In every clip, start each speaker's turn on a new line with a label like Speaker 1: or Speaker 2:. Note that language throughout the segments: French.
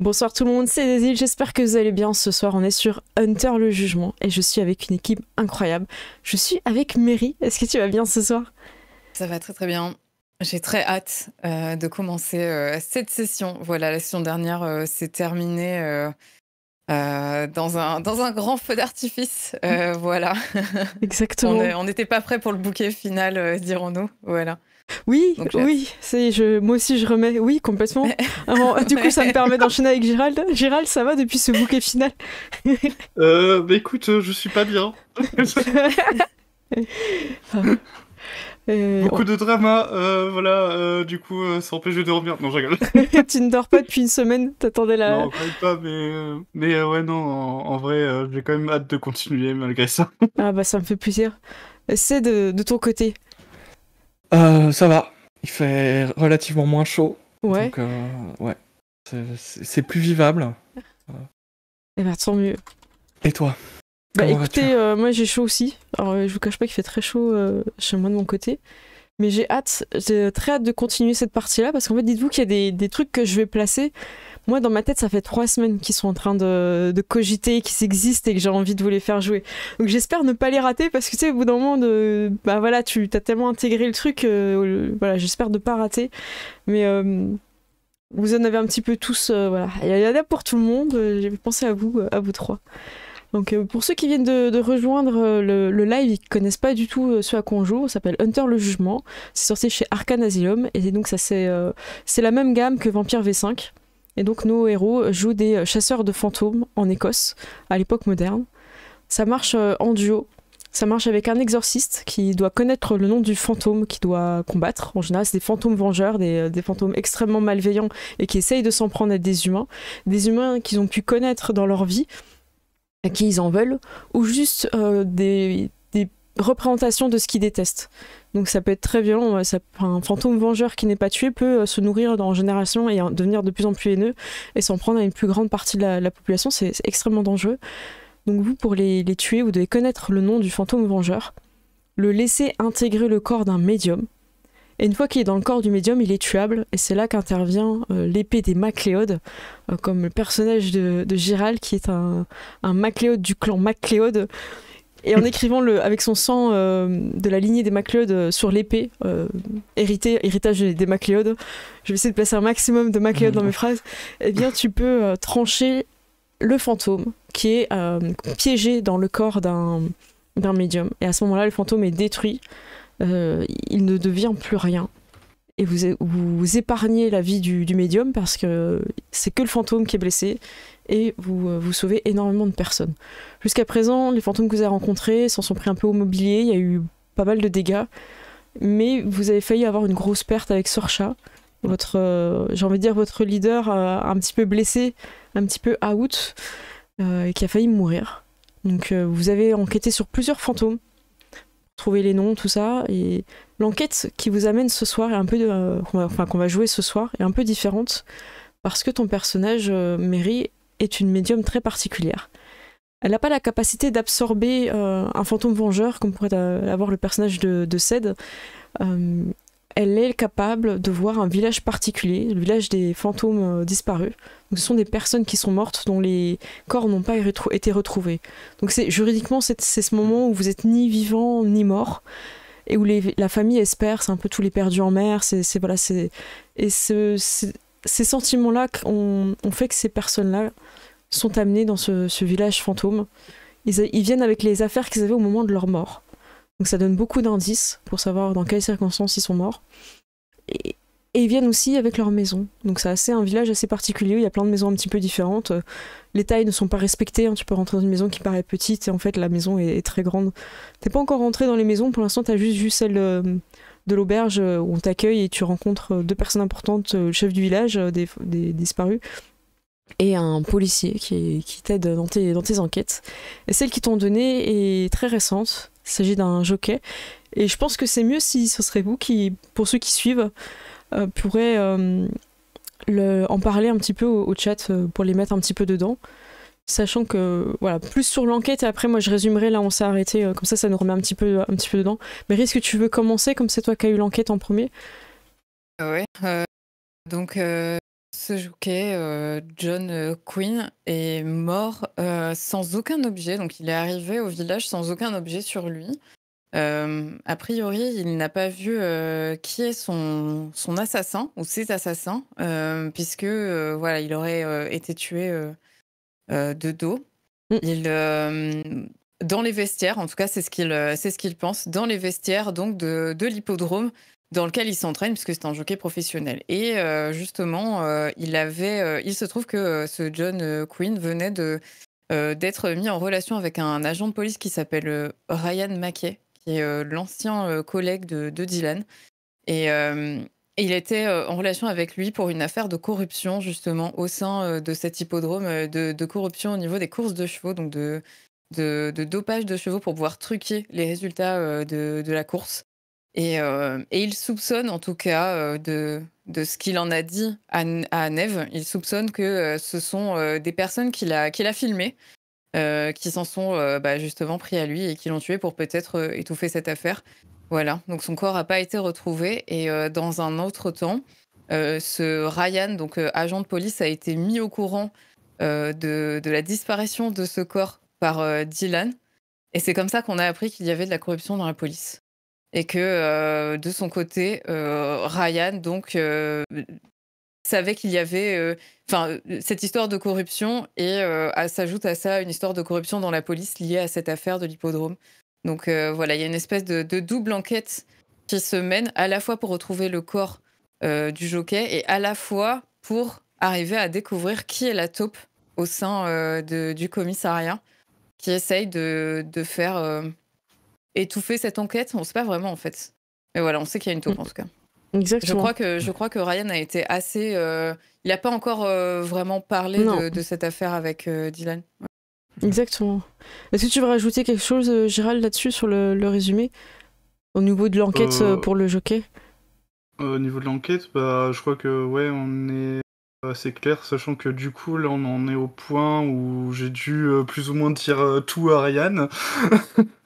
Speaker 1: Bonsoir tout le monde, c'est Daisy, j'espère que vous allez bien. Ce soir, on est sur Hunter le Jugement et je suis avec une équipe incroyable. Je suis avec Mary. Est-ce que tu vas bien ce soir?
Speaker 2: Ça va très très bien. J'ai très hâte euh, de commencer euh, cette session. Voilà, la session dernière euh, s'est terminée dans, un, dans un grand feu d'artifice. voilà.
Speaker 1: Exactement.
Speaker 2: on n'était pas prêt pour le bouquet final, dirons-nous. Voilà.
Speaker 1: Oui, oui, c'est je, moi aussi je remets, oui, complètement. du coup, ça me permet d'enchaîner avec Gérald. Gérald, ça va depuis ce bouquet final?
Speaker 3: Euh, Bah écoute, euh, je suis pas bien. Euh, Beaucoup de drama, euh, voilà, du coup, ça empêche de dormir. Non, je rigole.
Speaker 1: tu ne dors pas depuis une semaine, t'attendais la...
Speaker 3: Non, quand même pas, mais, mais ouais, non, en, vrai, j'ai quand même hâte de continuer malgré ça.
Speaker 1: ah bah ça me fait plaisir. C'est de, de ton côté.
Speaker 4: Euh, ça va. Il fait relativement moins chaud.
Speaker 1: Ouais.
Speaker 4: Donc, euh, ouais. C'est plus vivable.
Speaker 1: Et bah, tant mieux.
Speaker 4: Et toi?
Speaker 1: Bah écoutez, euh, moi j'ai chaud aussi. Alors je vous cache pas qu'il fait très chaud chez moi de mon côté. Mais j'ai hâte, j'ai très hâte de continuer cette partie-là parce qu'en fait, dites-vous qu'il y a des, des, trucs que je vais placer moi, dans ma tête, ça fait trois semaines qu'ils sont en train de, cogiter, qu'ils existent et que j'ai envie de vous les faire jouer. Donc j'espère ne pas les rater parce que tu sais, au bout d'un moment, bah voilà, tu as tellement intégré le truc, euh, voilà, j'espère ne pas rater. Mais euh, vous en avez un petit peu tous, euh, voilà. Il y en a pour tout le monde. J'ai pensé à vous, à vous trois. Donc pour ceux qui viennent de, rejoindre le, live et qui connaissent pas du tout ce à quoi on joue, ça s'appelle Hunter le Jugement. C'est sorti chez Arcane Asylum et donc ça c'est la même gamme que Vampire V5. Et donc nos héros jouent des chasseurs de fantômes en Écosse, à l'époque moderne. Ça marche euh, en duo. Ça marche avec un exorciste qui doit connaître le nom du fantôme qu'il doit combattre. En général, c'est des fantômes vengeurs, des, des, fantômes extrêmement malveillants et qui essayent de s'en prendre à des humains. Des humains qu'ils ont pu connaître dans leur vie, à qui ils en veulent, ou juste euh, des, des représentations de ce qu'ils détestent. Donc ça peut être très violent. un fantôme vengeur qui n'est pas tué peut euh, se nourrir dans génération et devenir de plus en plus haineux et s'en prendre à une plus grande partie de la, population. C'est extrêmement dangereux. Donc vous, pour les, tuer, vous devez connaître le nom du fantôme vengeur, le laisser intégrer le corps d'un médium. Et une fois qu'il est dans le corps du médium, il est tuable. Et c'est là qu'intervient euh, l'épée des Macléodes, euh, comme le personnage de, de qui est un, un Macléode du clan Macléode et en écrivant le, avec son sang euh, de la lignée des Macléodes euh, sur l'épée, euh, hérité, héritage des Macléodes, je vais essayer de placer un maximum de Macléodes dans mes phrases, eh bien tu peux trancher le fantôme qui est piégé dans le corps d'un médium. Et à ce moment-là, le fantôme est détruit, il ne devient plus rien. Et vous, épargnez la vie du, médium parce que c'est que le fantôme qui est blessé et vous, euh, vous sauvez énormément de personnes. Jusqu'à présent, les fantômes que vous avez rencontrés s'en sont pris un peu au mobilier, il y a eu pas mal de dégâts, mais vous avez failli avoir une grosse perte avec Sorcha, votre, euh, j'ai envie de dire votre leader euh, un petit peu blessé, un petit peu out, et qui a failli mourir. Donc vous avez enquêté sur plusieurs fantômes, trouver les noms, tout ça, et l'enquête qui vous amène ce soir est un peu, enfin qu'on va jouer ce soir est un peu différente parce que ton personnage Mary est une médium très particulière. Elle n'a pas la capacité d'absorber euh, un fantôme vengeur comme pourrait avoir le personnage de, de Ced. Elle est capable de voir un village particulier, le village des fantômes euh, disparus. Ce sont des personnes qui sont mortes dont les corps n'ont pas été retrouvés. Donc c'est juridiquement c'est ce moment où vous êtes ni vivant ni mort et où la famille espère, c'est un peu tous les perdus en mer, c'est voilà et ce, ces sentiments-là ont, fait que ces personnes-là sont amenées dans ce, village fantôme. Ils, viennent avec les affaires qu'ils avaient au moment de leur mort. Donc ça donne beaucoup d'indices pour savoir dans quelles circonstances ils sont morts. Et, ils viennent aussi avec leur maison. Donc c'est assez un village assez particulier. il y a plein de maisons un petit peu différentes. Les tailles ne sont pas respectées. Hein. Tu peux rentrer dans une maison qui paraît petite et en fait la maison est, très grande. T'es pas encore rentré dans les maisons. Pour l'instant, t'as juste vu celle euh, de l'auberge euh, où on t'accueille et tu rencontres euh, deux personnes importantes, le chef du village des, disparus et un policier qui, t'aide dans tes, dans tes enquêtes. Et celle qui t'ont donné est très récente. Il s'agit d'un jockey. Et je pense que c'est mieux si ce serait vous qui, pour ceux qui suivent, euh, le, en parler un petit peu au, chat pour les mettre un petit peu dedans. Sachant que voilà plus sur l'enquête et après moi je résumerai là on s'est arrêté euh, comme ça ça nous remet un petit peu un petit dedans. Mais est-ce que tu veux commencer comme c'est toi qui as eu l'enquête en premier?
Speaker 2: Euh, donc euh, ce jockey, euh, John euh, Quinn, est mort euh, sans aucun objet. Donc, il est arrivé au village sans aucun objet sur lui. Euh, a priori, il n'a pas vu qui est son, son assassin ou ses assassins, puisque voilà, il aurait été tué de dos.
Speaker 1: Mm.
Speaker 2: Il, dans les vestiaires, en tout cas, c'est ce qu'il ce qu'il pense, dans les vestiaires donc de, de l'hippodrome dans lequel il s'entraîne, puisque c'est un jockey professionnel. Et euh, justement, euh, il avait, euh, il se trouve que ce John Quinn venait de d'être mis en relation avec un agent de police qui s'appelle Ryan Mackey, qui est l'ancien collègue de, Dylan. Et, il était en relation avec lui pour une affaire de corruption, justement, au sein de cet hippodrome, de, corruption au niveau des courses de chevaux, donc de, de, dopage de chevaux pour pouvoir truquer les résultats de la course. Et, euh, et il soupçonne, en tout cas, euh, de, ce qu'il en a dit à, Neve, il soupçonne que euh, ce sont des personnes qu'il a, filmées, qui s'en sont bah, justement pris à lui et qui l'ont tué pour peut-être étouffer cette affaire. Voilà, donc son corps n'a pas été retrouvé. Et dans un autre temps, ce Ryan, donc agent de police, a été mis au courant de, la disparition de ce corps par Dylan. Et c'est comme ça qu'on a appris qu'il y avait de la corruption dans la police. Et que euh, de son côté, euh, Ryan donc euh, savait qu'il y avait, enfin, cette histoire de corruption et s'ajoute à ça une histoire de corruption dans la police liée à cette affaire de l'hippodrome. Donc voilà, il y a une espèce de, double enquête qui se mène à la fois pour retrouver le corps du jockey et à la fois pour arriver à découvrir qui est la taupe au sein du commissariat qui essaye de, faire étouffer cette enquête. On ne sait pas vraiment en fait. Mais voilà, on sait qu'il y a une taupe en tout cas. Je
Speaker 1: Exactement.
Speaker 2: crois que, je crois que Ryan a été assez. euh, il n'a pas encore euh, vraiment parlé de, de cette affaire avec euh, Dylan.
Speaker 1: Exactement. Est-ce que tu veux rajouter quelque chose, Gérald, là-dessus, sur le, le résumé? Au niveau de l'enquête pour le jockey?
Speaker 3: Au niveau de l'enquête, bah, je crois que ouais, on est assez clair, sachant que du coup, là, on en est au point où j'ai dû euh, plus ou moins dire euh, tout à Ryan.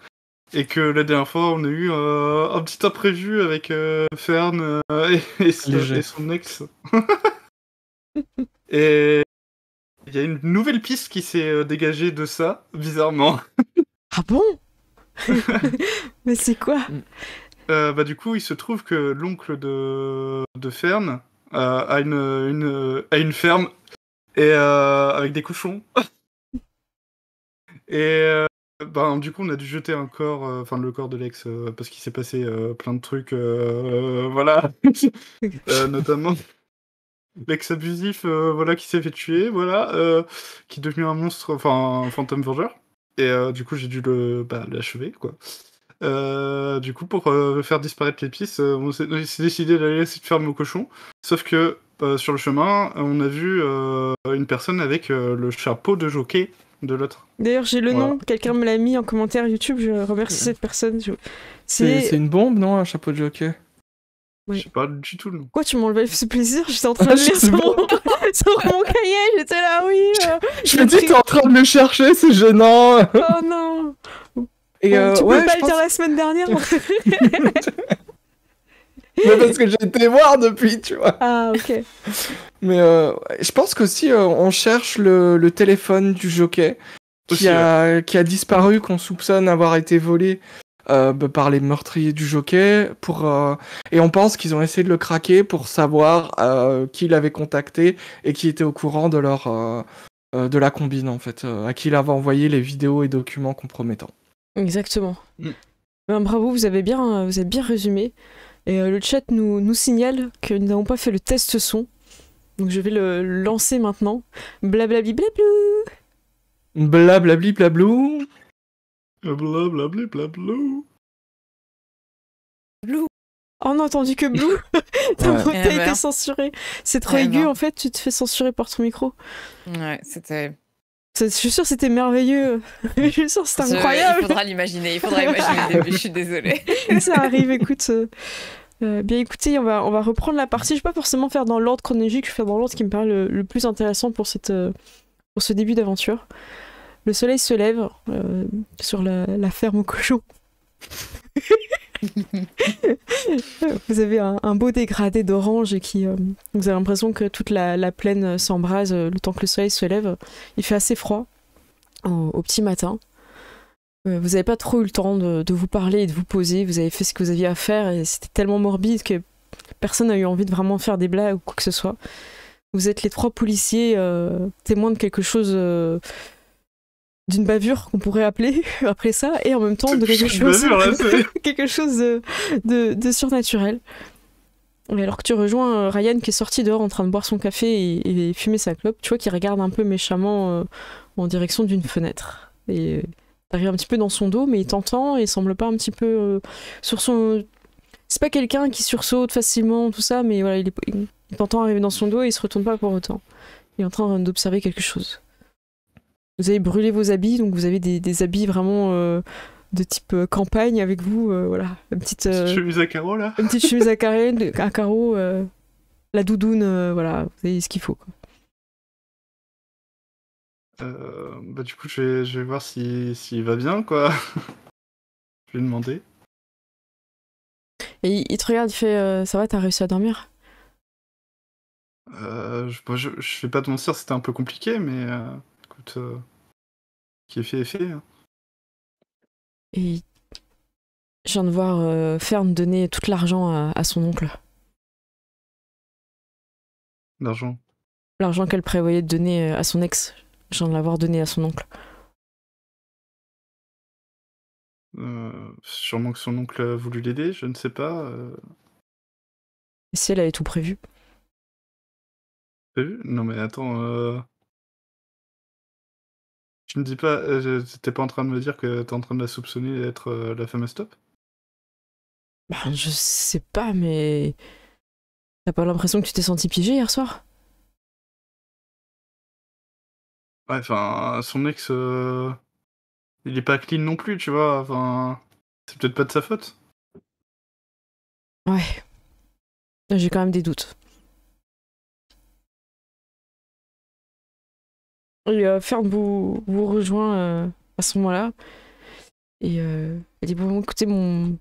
Speaker 3: Et que la dernière fois, on a eu euh, un petit imprévu avec euh, Fern euh, et, et son-
Speaker 4: Léger.
Speaker 3: et son ex. et il y a une nouvelle piste qui s'est euh, dégagée de ça, bizarrement.
Speaker 1: Ah bon? Mais c'est quoi?
Speaker 3: Euh, bah, du coup, il se trouve que l'oncle de, de Fern euh, a, une, une, a une ferme et, euh, avec des cochons. et euh, ben, du coup, on a dû jeter un corps, euh, enfin le corps de l'ex, euh, parce qu'il s'est passé euh, plein de trucs. voilà. Notamment l'ex abusif voilà, qui s'est fait tuer, voilà, qui est devenu un monstre, enfin un fantôme vengeur. Et du coup, j'ai dû le bah, l'achever, quoi. Euh, du coup, pour euh, faire disparaître les pistes, euh, on s'est décidé d'aller laisser ferme au cochon. Sauf que euh, sur le chemin, on a vu une personne avec le chapeau de jockey de l'autre.
Speaker 1: D'ailleurs, j'ai le
Speaker 3: Voilà.
Speaker 1: nom, quelqu'un me l'a mis en commentaire YouTube, je remercie cette personne. Je-
Speaker 4: C'est une bombe, non, un chapeau de jockey?
Speaker 1: Oui.
Speaker 3: Je sais pas du tout le nom.
Speaker 1: Quoi, tu m'enlevais ce plaisir? J'étais en train de lire sur mon... sur mon cahier, j'étais là, oui. euh,
Speaker 4: Je me dis, t'es en train de le chercher, c'est gênant.
Speaker 1: Oh non
Speaker 4: Et
Speaker 1: Bon,
Speaker 4: euh,
Speaker 1: Tu
Speaker 4: ouais,
Speaker 1: peux pas le
Speaker 4: pense-
Speaker 1: dire la semaine dernière
Speaker 4: Mais parce que j'ai été voir depuis, tu vois.
Speaker 1: Ah, ok.
Speaker 4: Mais euh, je pense qu'aussi, euh, on cherche le, le téléphone du jockey qui,
Speaker 3: Aussi,
Speaker 4: a, qui a disparu, qu'on soupçonne avoir été volé euh, bah, par les meurtriers du jockey. Pour, euh, et on pense qu'ils ont essayé de le craquer pour savoir euh, qui l'avait contacté et qui était au courant de, leur, de la combine, en fait, euh, à qui il avait envoyé les vidéos et documents compromettants.
Speaker 1: Exactement.
Speaker 3: Mm.
Speaker 1: Ben, bravo, vous avez bien, vous avez bien résumé. Et euh, le chat nous, nous signale que nous n'avons pas fait le test son. Donc je vais le lancer maintenant. Blablabli blablou.
Speaker 4: Blablabli blablou.
Speaker 3: Blablabla, blablou.
Speaker 2: Blue.
Speaker 1: Oh, on n'a entendu que blue. T'as
Speaker 4: Ouais.
Speaker 2: Eh
Speaker 1: été
Speaker 2: merde.
Speaker 1: censuré. C'est trop
Speaker 2: Eh
Speaker 1: aigu
Speaker 2: non.
Speaker 1: en fait, tu te fais censurer par ton micro.
Speaker 2: Ouais, c'était.
Speaker 1: Je suis sûre que c'était merveilleux. Je suis sûre que c'était incroyable.
Speaker 2: Il faudra l'imaginer. Il faudra imaginer le début. Je suis désolée.
Speaker 1: ça arrive, écoute. euh, euh, bien écoutez, on va, on va reprendre la partie. Je vais pas forcément faire dans l'ordre chronologique, je vais faire dans l'ordre qui me paraît le, le plus intéressant pour, cette, euh, pour ce début d'aventure. Le soleil se lève euh, sur la, la ferme au cochon. vous avez un, beau dégradé d'orange qui, euh, vous avez l'impression que toute la, plaine s'embrase le temps que le soleil se lève. Il fait assez froid au, petit matin. vous n'avez pas trop eu le temps de, vous parler et de vous poser. Vous avez fait ce que vous aviez à faire et c'était tellement morbide que personne n'a eu envie de vraiment faire des blagues ou quoi que ce soit. Vous êtes les trois policiers témoins de quelque chose d'une bavure qu'on pourrait appeler après ça et en même temps de quelque chose, quelque chose de, de, surnaturel. Et alors que tu rejoins euh, Ryan qui est sorti dehors en train de boire son café et, fumer sa clope, tu vois qu'il regarde un peu méchamment euh, en direction d'une fenêtre. Et t'arrives un petit peu dans son dos, mais il t'entend et il semble pas un petit peu euh, sur son. C'est pas quelqu'un qui sursaute facilement, tout ça, mais voilà, il, il t'entend arriver dans son dos et il se retourne pas pour autant. Il est en train d'observer quelque chose. Vous avez brûlé vos habits, donc vous avez des, habits vraiment euh, de type euh, campagne avec vous, euh, voilà, une petite
Speaker 3: chemise à carreaux là.
Speaker 1: Une petite chemise à, carré, à carreaux, la doudoune, voilà, vous avez ce qu'il faut.
Speaker 3: bah du coup, je vais, je vais voir s'il si, va bien, quoi. je vais lui demander.
Speaker 1: Et il, te regarde, il fait Ça va, t'as réussi à dormir?
Speaker 3: Je, je, je, vais pas te mentir, c'était un peu compliqué, mais euh, qui est fait est fait. Hein.
Speaker 1: Et je viens de voir euh, Fern donner tout l'argent à, son oncle.
Speaker 3: L'argent
Speaker 1: L'argent qu'elle prévoyait de donner euh, à son ex. Je viens de l'avoir donné à son oncle.
Speaker 3: sûrement que son oncle a voulu l'aider, je ne sais pas.
Speaker 1: Et si elle avait tout prévu?
Speaker 3: Prévu? Non mais attends, tu me dis pas, euh, t'es pas en train de me dire que t'es en train de la soupçonner d'être euh, la fameuse top
Speaker 1: Bah, je sais pas, mais. T'as pas l'impression que tu t'es senti piégé hier soir?
Speaker 3: Ouais, enfin, son ex. Euh, il est pas clean non plus, tu vois. Enfin. C'est peut-être pas de sa faute.
Speaker 1: Ouais. J'ai quand même des doutes. Et euh, Fern vous, vous rejoint euh, à ce moment-là. Et euh, elle dit Bon, écoutez, mon,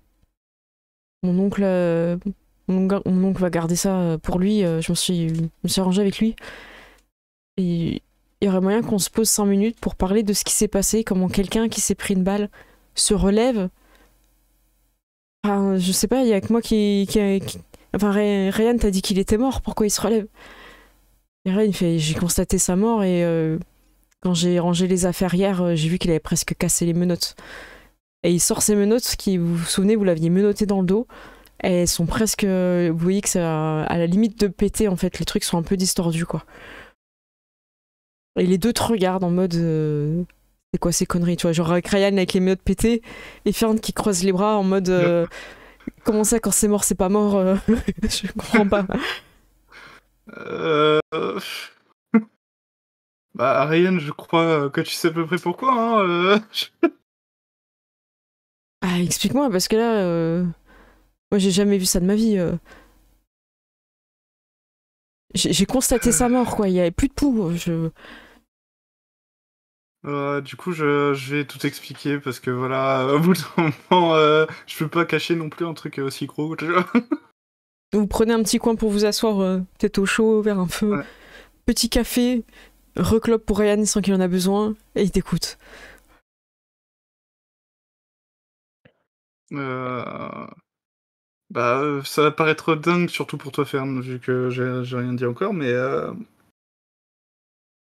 Speaker 1: mon, oncle, mon, oncle va garder ça pour lui. je me suis, me suis arrangé avec lui. Il y aurait moyen qu'on se pose 5 minutes pour parler de ce qui s'est passé, comment quelqu'un qui s'est pris une balle se relève. Enfin, je sais pas, il y a que moi qui. qui, Enfin, Ryan t'a dit qu'il était mort, pourquoi il se relève? Et Ryan fait J'ai constaté sa mort et quand j'ai rangé les affaires hier, euh, j'ai vu qu'il avait presque cassé les menottes. Et il sort ses menottes qui, vous vous souvenez, vous l'aviez menotté dans le dos. elles sont presque. Vous voyez que c'est à la limite de péter, en fait. Les trucs sont un peu distordus, quoi. Et les deux te regardent en mode. Euh, c'est quoi ces conneries, tu vois Genre Ryan avec les menottes pétées et Fern qui croise les bras en mode. Euh, comment ça, quand c'est mort, c'est pas mort Je comprends pas.
Speaker 3: Euh. Bah, Ariane, je crois que tu sais à peu près pourquoi. Hein, euh.
Speaker 1: Ah, explique-moi, parce que là, euh, moi, j'ai jamais vu ça de ma vie. Euh. J'ai constaté sa mort, quoi. Il y avait plus de poux. Je...
Speaker 3: du coup, je, vais tout expliquer parce que voilà, au bout d'un moment, je peux pas cacher non plus un truc aussi gros.
Speaker 1: Vous prenez un petit coin pour vous asseoir, peut-être au chaud, vers un feu. Petit café, reclope pour Ryan sans qu'il en a besoin, et il t'écoute.
Speaker 3: Euh... Bah, euh, ça va paraître dingue, surtout pour toi, Fern, vu que j'ai rien dit encore, mais euh...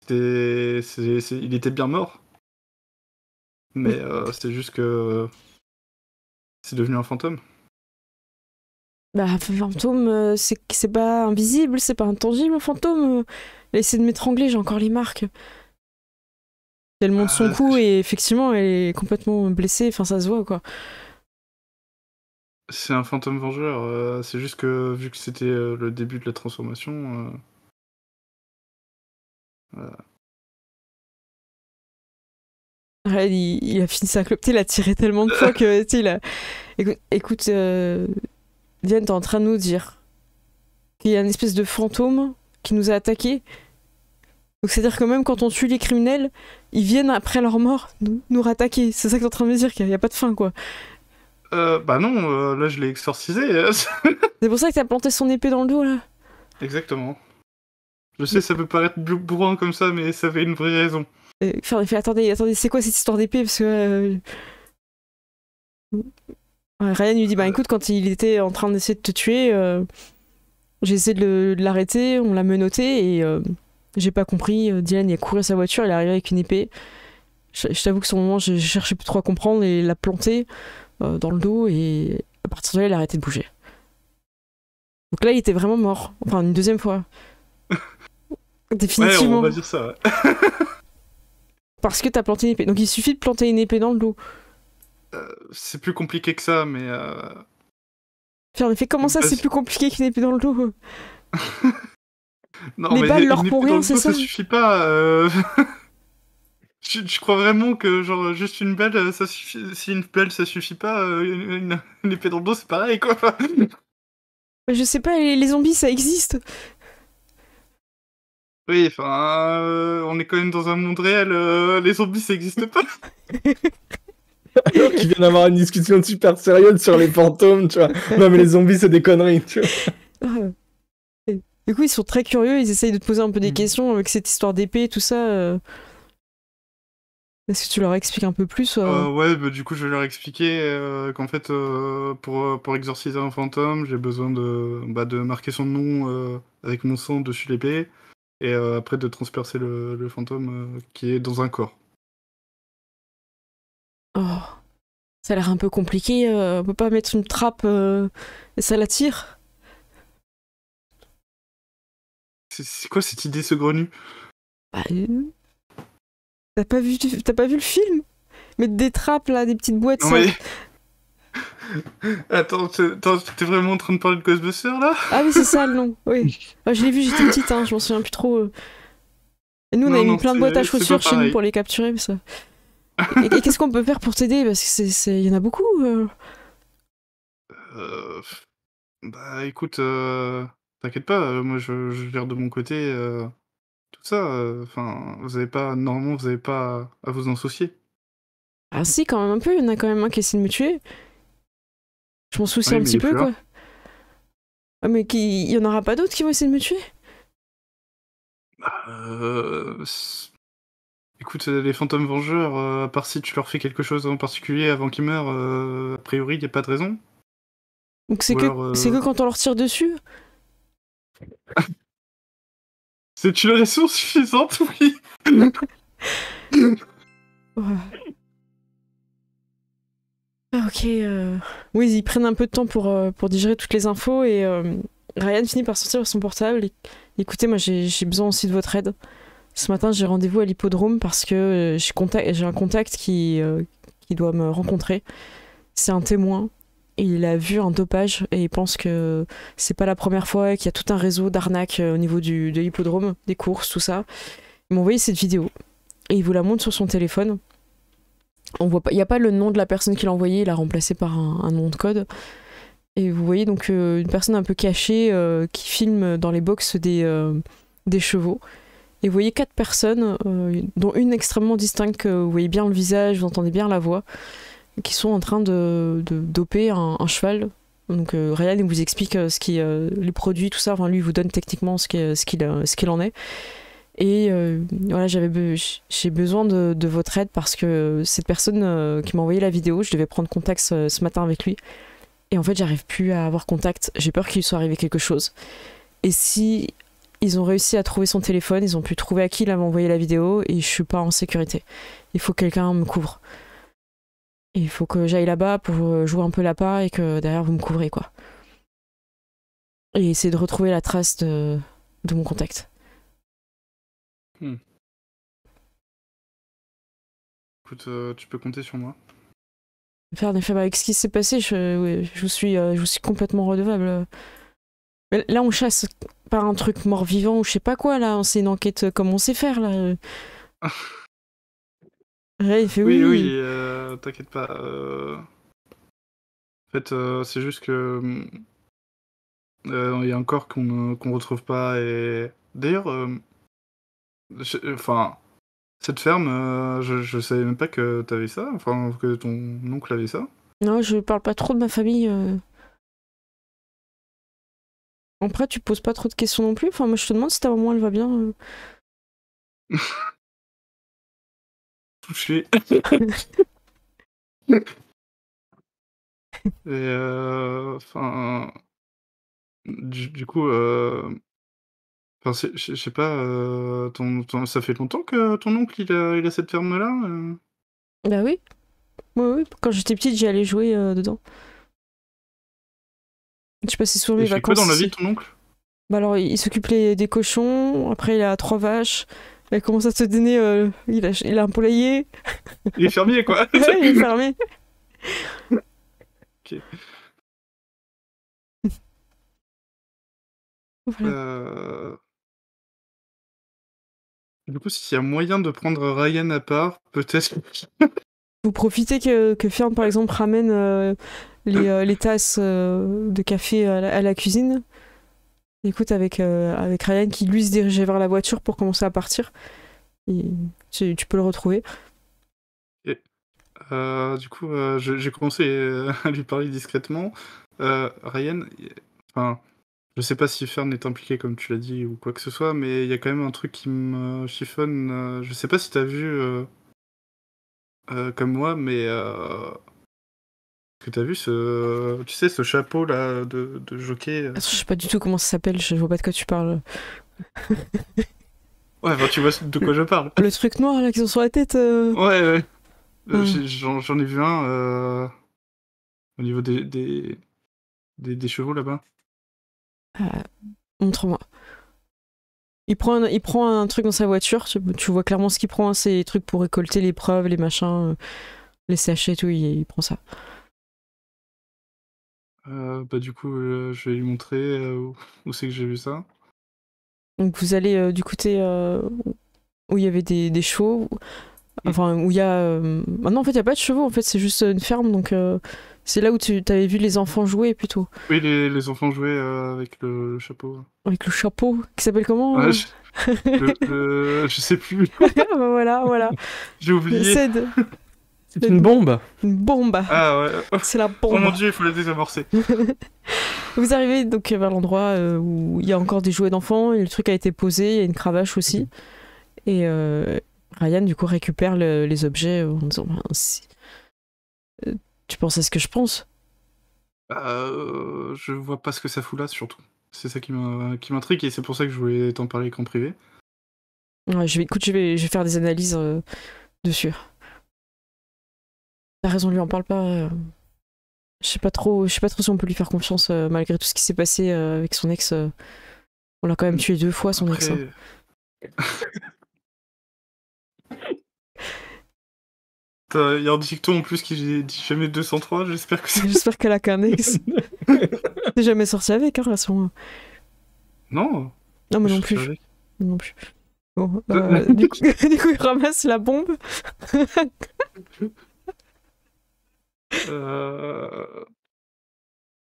Speaker 3: il était bien mort. Mais euh, c'est juste que c'est devenu un fantôme.
Speaker 1: Bah, un fantôme, euh, c'est pas invisible, c'est pas intangible, un fantôme. Elle a essayé de m'étrangler, j'ai encore les marques. Elle monte son ah, cou et effectivement, elle est complètement blessée, enfin ça se voit quoi.
Speaker 3: C'est un fantôme vengeur, euh, c'est juste que vu que c'était euh, le début de la transformation.
Speaker 1: Euh, il, a fini sa clope, il a tiré tellement de fois que. il a... Écoute, écoute Diane, t'es en train de nous dire qu'il y a une espèce de fantôme qui nous a attaqués. Donc c'est-à-dire que même quand on tue les criminels, ils viennent après leur mort nous, nous rattaquer. C'est ça que t'es en train de me dire, qu'il n'y a, pas de fin, quoi.
Speaker 3: Euh, bah non, euh, là je l'ai exorcisé.
Speaker 1: C'est pour ça que t'as planté son épée dans le dos, là
Speaker 3: Exactement. Je sais, ça peut paraître bou- bourrin comme ça, mais ça avait une vraie raison.
Speaker 1: Euh, Enfin, attendez, attendez, c'est quoi cette histoire d'épée? Parce que. euh, Ryan lui dit bah écoute, quand il était en train d'essayer de te tuer, euh, j'ai essayé de l'arrêter, on l'a menotté et euh, j'ai pas compris. Euh, Dylan il a couru à sa voiture, il est arrivé avec une épée. Je, je t'avoue que sur le moment, je, je cherchais plus trop à comprendre et l'a planté euh, dans le dos et à partir de là, il a arrêté de bouger. Donc là, il était vraiment mort. Enfin, une deuxième fois.
Speaker 3: Ouais,
Speaker 1: Définitivement.
Speaker 3: on va dire ça. ouais.
Speaker 1: Parce que t'as planté une épée. Donc il suffit de planter une épée dans le dos.
Speaker 3: C'est plus compliqué que ça, mais. euh,
Speaker 1: Enfin, en effet, comment ça, c'est plus compliqué qu'une épée dans le dos
Speaker 3: Non,
Speaker 1: Les
Speaker 3: mais
Speaker 1: balles leur
Speaker 3: dans
Speaker 1: rien, c'est
Speaker 3: dos,
Speaker 1: ça
Speaker 3: suffit pas. euh. Je, je crois vraiment que genre juste une balle, euh, ça suffit. Si une balle ça suffit pas, euh, une, une- une épée dans le dos c'est pareil quoi.
Speaker 1: Je sais pas, les, les zombies, ça existe.
Speaker 3: Oui, enfin, euh, on est quand même dans un monde réel. euh, les zombies ça existe pas.
Speaker 4: Alors qu'ils viennent d'avoir une discussion super sérieuse sur les fantômes, tu vois. Non, mais les zombies, c'est des conneries, tu vois.
Speaker 1: Et Du coup, ils sont très curieux, ils essayent de te poser un peu des
Speaker 3: Mm.
Speaker 1: questions avec cette histoire d'épée, tout ça. euh. Est-ce que tu leur expliques un peu plus euh,
Speaker 3: Euh, ouais, bah, du coup je vais leur expliquer euh, qu'en fait euh, pour pour exorciser un fantôme, j'ai besoin de bah, de marquer son nom euh, avec mon sang dessus l'épée et euh, après de transpercer le, le fantôme euh, qui est dans un corps.
Speaker 1: Oh. Ça a l'air un peu compliqué. euh, on peut pas mettre une trappe euh, et ça l'attire
Speaker 3: C'est- C'est quoi cette idée saugrenue
Speaker 1: Bah, euh, T'as pas, vu, t'as pas vu le film? Mettre des trappes là, des petites boîtes.
Speaker 3: Non
Speaker 1: ça-
Speaker 3: mais. Attends, t'es vraiment en train de parler de Ghostbusters là?
Speaker 1: Ah oui, c'est ça le nom. Oui. Ah, je l'ai vu, j'étais petite, hein, je m'en souviens plus trop. Et nous, on
Speaker 3: Non,
Speaker 1: avait mis
Speaker 3: non,
Speaker 1: plein de boîtes à chaussures chez nous pour les capturer, mais ça. Et, et qu'est-ce qu'on peut faire pour t'aider? Parce c'est... y en a beaucoup. euh.
Speaker 3: Euh, Bah écoute, euh, t'inquiète pas, euh, moi je, je gère de mon côté euh, tout ça. euh, Enfin, vous avez pas, normalement vous avez pas à vous en soucier.
Speaker 1: Ah si, quand même un peu. Il y en a quand même un qui essaie de me tuer. Je m'en soucie
Speaker 3: Oui,
Speaker 1: un petit peu, quoi. Ah, mais il y en aura pas d'autres qui vont essayer de me tuer?
Speaker 3: Euh, c'est- écoute, euh, les fantômes vengeurs, euh, à part si tu leur fais quelque chose en particulier avant qu'ils meurent, euh, a priori il y a pas de raison.
Speaker 1: Donc c'est que...
Speaker 3: euh,
Speaker 1: c'est que quand on leur tire dessus
Speaker 3: C'est une raison suffisante, oui.
Speaker 1: Ouais. Ah, ok. euh, Oui, ils prennent un peu de temps pour, euh, pour digérer toutes les infos et euh, Ryan finit par sortir son portable. Et... Écoutez, moi j'ai j'ai besoin aussi de votre aide. Ce matin, j'ai rendez-vous à l'hippodrome parce que euh, j'ai un contact qui, euh, qui doit me rencontrer. C'est un témoin. Il a vu un dopage et il pense que c'est pas la première fois qu'il y a tout un réseau d'arnaques euh, au niveau du, de l'hippodrome, des courses, tout ça. Il m'a envoyé cette vidéo et il vous la montre sur son téléphone. On voit pas, il n'y a pas le nom de la personne qui l'a envoyé, il l'a remplacé par un, nom de code. Et vous voyez donc une personne un peu cachée qui filme dans les box des chevaux. Et vous voyez quatre personnes, euh, dont une extrêmement distincte, vous voyez bien le visage, vous entendez bien la voix, qui sont en train de, doper un, cheval. Donc euh, Ryan il vous explique euh, ce qui, les produits, tout ça. Enfin, lui il vous donne techniquement ce qu'il ce qu'il, en est. Et voilà, j'avais j'ai besoin de, de votre aide parce que cette personne qui m'a envoyé la vidéo, je devais prendre contact ce, ce matin avec lui. Et en fait, j'arrive plus à avoir contact. J'ai peur qu'il soit arrivé quelque chose. Et si ils ont réussi à trouver son téléphone, ils ont pu trouver à qui il avait envoyé la vidéo et je suis pas en sécurité. Il faut que quelqu'un me couvre. Et il faut que j'aille là-bas pour euh, jouer un peu l'appât et que derrière vous me couvrez quoi. Et essayer de retrouver la trace de, de mon contact.
Speaker 3: Écoute, euh, tu peux compter sur moi.
Speaker 1: Faire bah, avec ce qui s'est passé, je, ouais, je, vous suis, euh, je vous suis complètement redevable. Là, on chasse par un truc mort-vivant ou je sais pas quoi, là. C'est une enquête euh, comme on sait faire, là. Ouais, il fait oui.
Speaker 3: Oui, oui, euh, t'inquiète pas. euh. En fait, euh, c'est juste que. Il y a un corps qu'on ne qu'on retrouve pas et. D'ailleurs, enfin, cette ferme, je, je savais même pas que t'avais ça, enfin, que ton oncle avait ça.
Speaker 1: Non, je parle pas trop de ma famille. Euh. Après, tu poses pas trop de questions non plus. Enfin, moi, je te demande si ta maman, elle va bien. euh.
Speaker 3: touché. Et euh, enfin, du, du coup, euh, enfin, je sais pas, euh, ton, ton- ça fait longtemps que ton oncle il a, il a cette ferme-là euh?
Speaker 1: Bah oui. Oui, oui. Quand j'étais petite, j'y allais jouer euh, dedans. Je passais souvent
Speaker 3: Il
Speaker 1: mes
Speaker 3: fait quoi
Speaker 1: vacances.
Speaker 3: dans la vie ton oncle?
Speaker 1: Bah alors, il il s'occupe les- des cochons. Après, il a trois vaches. Il commence à se donner. euh, il, a, il a un poulailler.
Speaker 3: Il est fermier quoi.
Speaker 1: Ouais, il est fermé.
Speaker 3: Ok.
Speaker 1: Voilà.
Speaker 3: Euh, Du coup, s'il y a moyen de prendre Ryan à part, peut-être.
Speaker 1: Vous profitez que, que Fern, par exemple, ramène euh, les, euh, les tasses euh, de café à la, cuisine. Écoute, avec, euh, avec Ryan qui lui se dirigeait vers la voiture pour commencer à partir. Tu, peux le retrouver.
Speaker 3: Du coup, j'ai commencé à lui parler discrètement. Ryan, enfin, je sais pas si Fern est impliqué comme tu l'as dit ou quoi que ce soit, mais il y a quand même un truc qui me chiffonne. je sais pas si t'as vu comme moi, mais que t'as vu ce, tu sais, ce chapeau là de, de jockey. euh
Speaker 1: Attends, je sais pas du tout comment ça s'appelle, je vois pas de quoi tu parles.
Speaker 3: Ouais, tu vois de quoi je parle.
Speaker 1: Le truc noir là qu'ils ont sur la tête. euh,
Speaker 3: Ouais, ouais. Euh, J'en j'en ai vu un euh, au niveau des, des, des, des chevaux là-bas.
Speaker 1: Montre-moi. Il prend, un, il prend un truc dans sa voiture, tu, tu vois clairement ce qu'il prend, hein, c'est les trucs pour récolter les preuves, les machins, les sachets et tout, il, il prend ça.
Speaker 3: Euh, bah du coup, euh, je vais lui montrer euh, où, c'est que j'ai vu ça.
Speaker 1: Donc vous allez du côté où il y avait des, des chevaux, enfin où il y a... Maintenant en fait il n'y a pas de chevaux, en fait c'est juste une ferme, donc c'est là où tu avais vu les enfants jouer plutôt,
Speaker 3: Oui, les, les enfants jouaient euh, avec le, le chapeau.
Speaker 1: avec le chapeau, qui s'appelle comment
Speaker 3: Ouais, je, le- le- je sais plus,
Speaker 1: Ah, bah voilà, voilà.
Speaker 3: j'ai oublié.
Speaker 1: C'est
Speaker 4: une bombe.
Speaker 1: une bombe,
Speaker 3: Ah ouais.
Speaker 1: c'est la
Speaker 3: Oh
Speaker 1: bombe.
Speaker 3: mon dieu, il faut la désamorcer.
Speaker 1: Vous arrivez donc vers l'endroit euh, où il y a encore des jouets d'enfants et le truc a été posé, il y a une cravache aussi. Et euh, Ryan du coup récupère le- les objets en disant Ben, si- euh, Tu penses à ce que je pense?
Speaker 3: Euh, je vois pas ce que ça fout là, surtout. C'est ça qui m'intrigue et c'est pour ça que je voulais t'en parler qu'en privé.
Speaker 1: Ouais, je vais, Écoute, je vais, je vais faire des analyses euh, dessus. T'as raison, lui en parle pas. euh. Je sais pas trop, je sais pas trop si on peut lui faire confiance euh, malgré tout ce qui s'est passé euh, avec son ex. euh. On l'a quand même tué deux fois son ex. hein.
Speaker 3: Il y a un dicton en plus qui dit jamais 203, j'espère que c'est.
Speaker 1: J'espère qu'elle a qu'un ex. T'es jamais sorti avec, hein, à ce moment.
Speaker 3: Non
Speaker 1: Non, mais non plus.
Speaker 3: avec.
Speaker 1: Non plus. Bon, du, coup, du coup, il ramasse la bombe.
Speaker 3: Euh...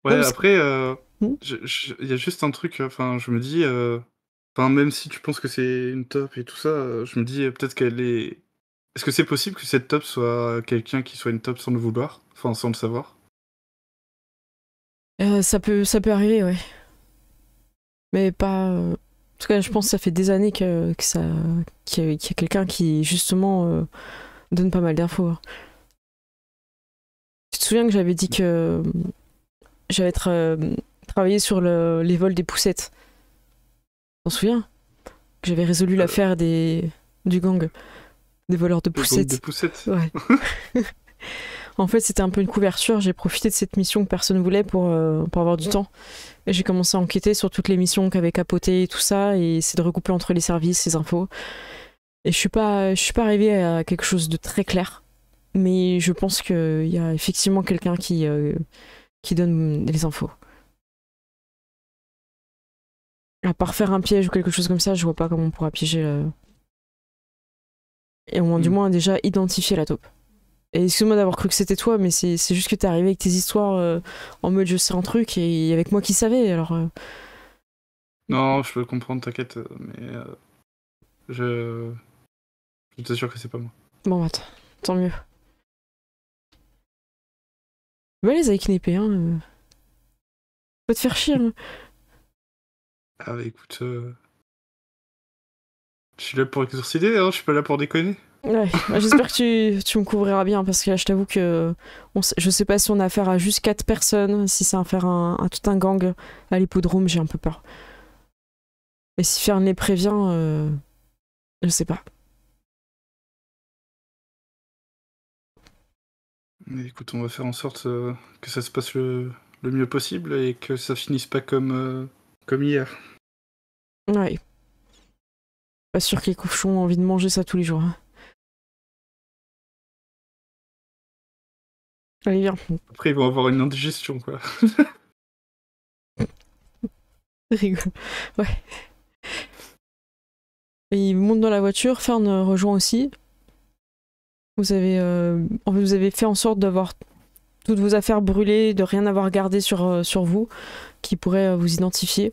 Speaker 3: Ouais, après, euh, je- il y a juste un truc, enfin, je me dis, euh, enfin, même si tu penses que c'est une top et tout ça, euh, je me dis peut-être qu'elle est. Est-ce que c'est possible que cette top soit quelqu'un qui soit une top sans le vouloir, enfin, sans le savoir?
Speaker 1: Ça, peut, ça peut arriver, ouais. Mais pas. En tout cas, je pense que ça fait des années que, que ça, qu'il y a, quelqu'un qui, justement, donne pas mal d'infos. hein. Tu te souviens que j'avais dit que euh, j'avais tra- travaillé sur le- les vols des poussettes T'en souviens? Que j'avais résolu l'affaire des, du gang, des voleurs de poussettes.
Speaker 3: Des poussettes.
Speaker 1: Ouais. en fait, c'était un peu une couverture. J'ai profité de cette mission que personne voulait pour, euh, pour avoir du temps. Et j'ai commencé à enquêter sur toutes les missions qu'avait capoté et tout ça, et essayer de recouper entre les services, les infos. Et je suis pas, je suis pas arrivée à quelque chose de très clair. Mais je pense qu'il y a effectivement quelqu'un qui, euh, qui donne les infos. À part faire un piège ou quelque chose comme ça, je vois pas comment on pourra piéger. le- Et au moins, du
Speaker 3: Mm.
Speaker 1: moins, déjà identifier la taupe. Et excuse-moi d'avoir cru que c'était toi, mais c'est c'est juste que t'es arrivé avec tes histoires euh, en mode je sais un truc et avec moi qui savais. Alors, euh,
Speaker 3: Non, je peux comprendre, t'inquiète, euh, mais euh, je. Je t'assure que c'est pas moi.
Speaker 1: bon, attends, tant mieux. Va les avec une épée, hein. euh. Faut te faire chier. hein.
Speaker 3: Ah bah écoute, euh, je suis là pour exorciser, hein, je suis pas là pour déconner.
Speaker 1: Ouais, bah, j'espère que tu, tu me couvriras bien parce que là, je t'avoue que on je sais pas si on a affaire à juste 4 personnes, si c'est affaire à, un- à tout un gang à l'hippodrome, j'ai un peu peur. Et si Fern les prévient, euh, je sais pas.
Speaker 3: Écoute, on va faire en sorte euh, que ça se passe le, le mieux possible et que ça finisse pas comme, euh, comme hier.
Speaker 1: Ouais. Pas sûr que les cochons ont envie de manger ça tous les jours. hein. Allez, viens.
Speaker 3: Après, ils vont avoir une indigestion, quoi.
Speaker 1: rigole. Ouais. Et il monte dans la voiture, Fern euh, rejoint aussi. Vous avez, euh, vous avez fait en sorte d'avoir toutes vos affaires brûlées, de rien avoir gardé sur, euh, sur vous, qui pourrait euh, vous identifier.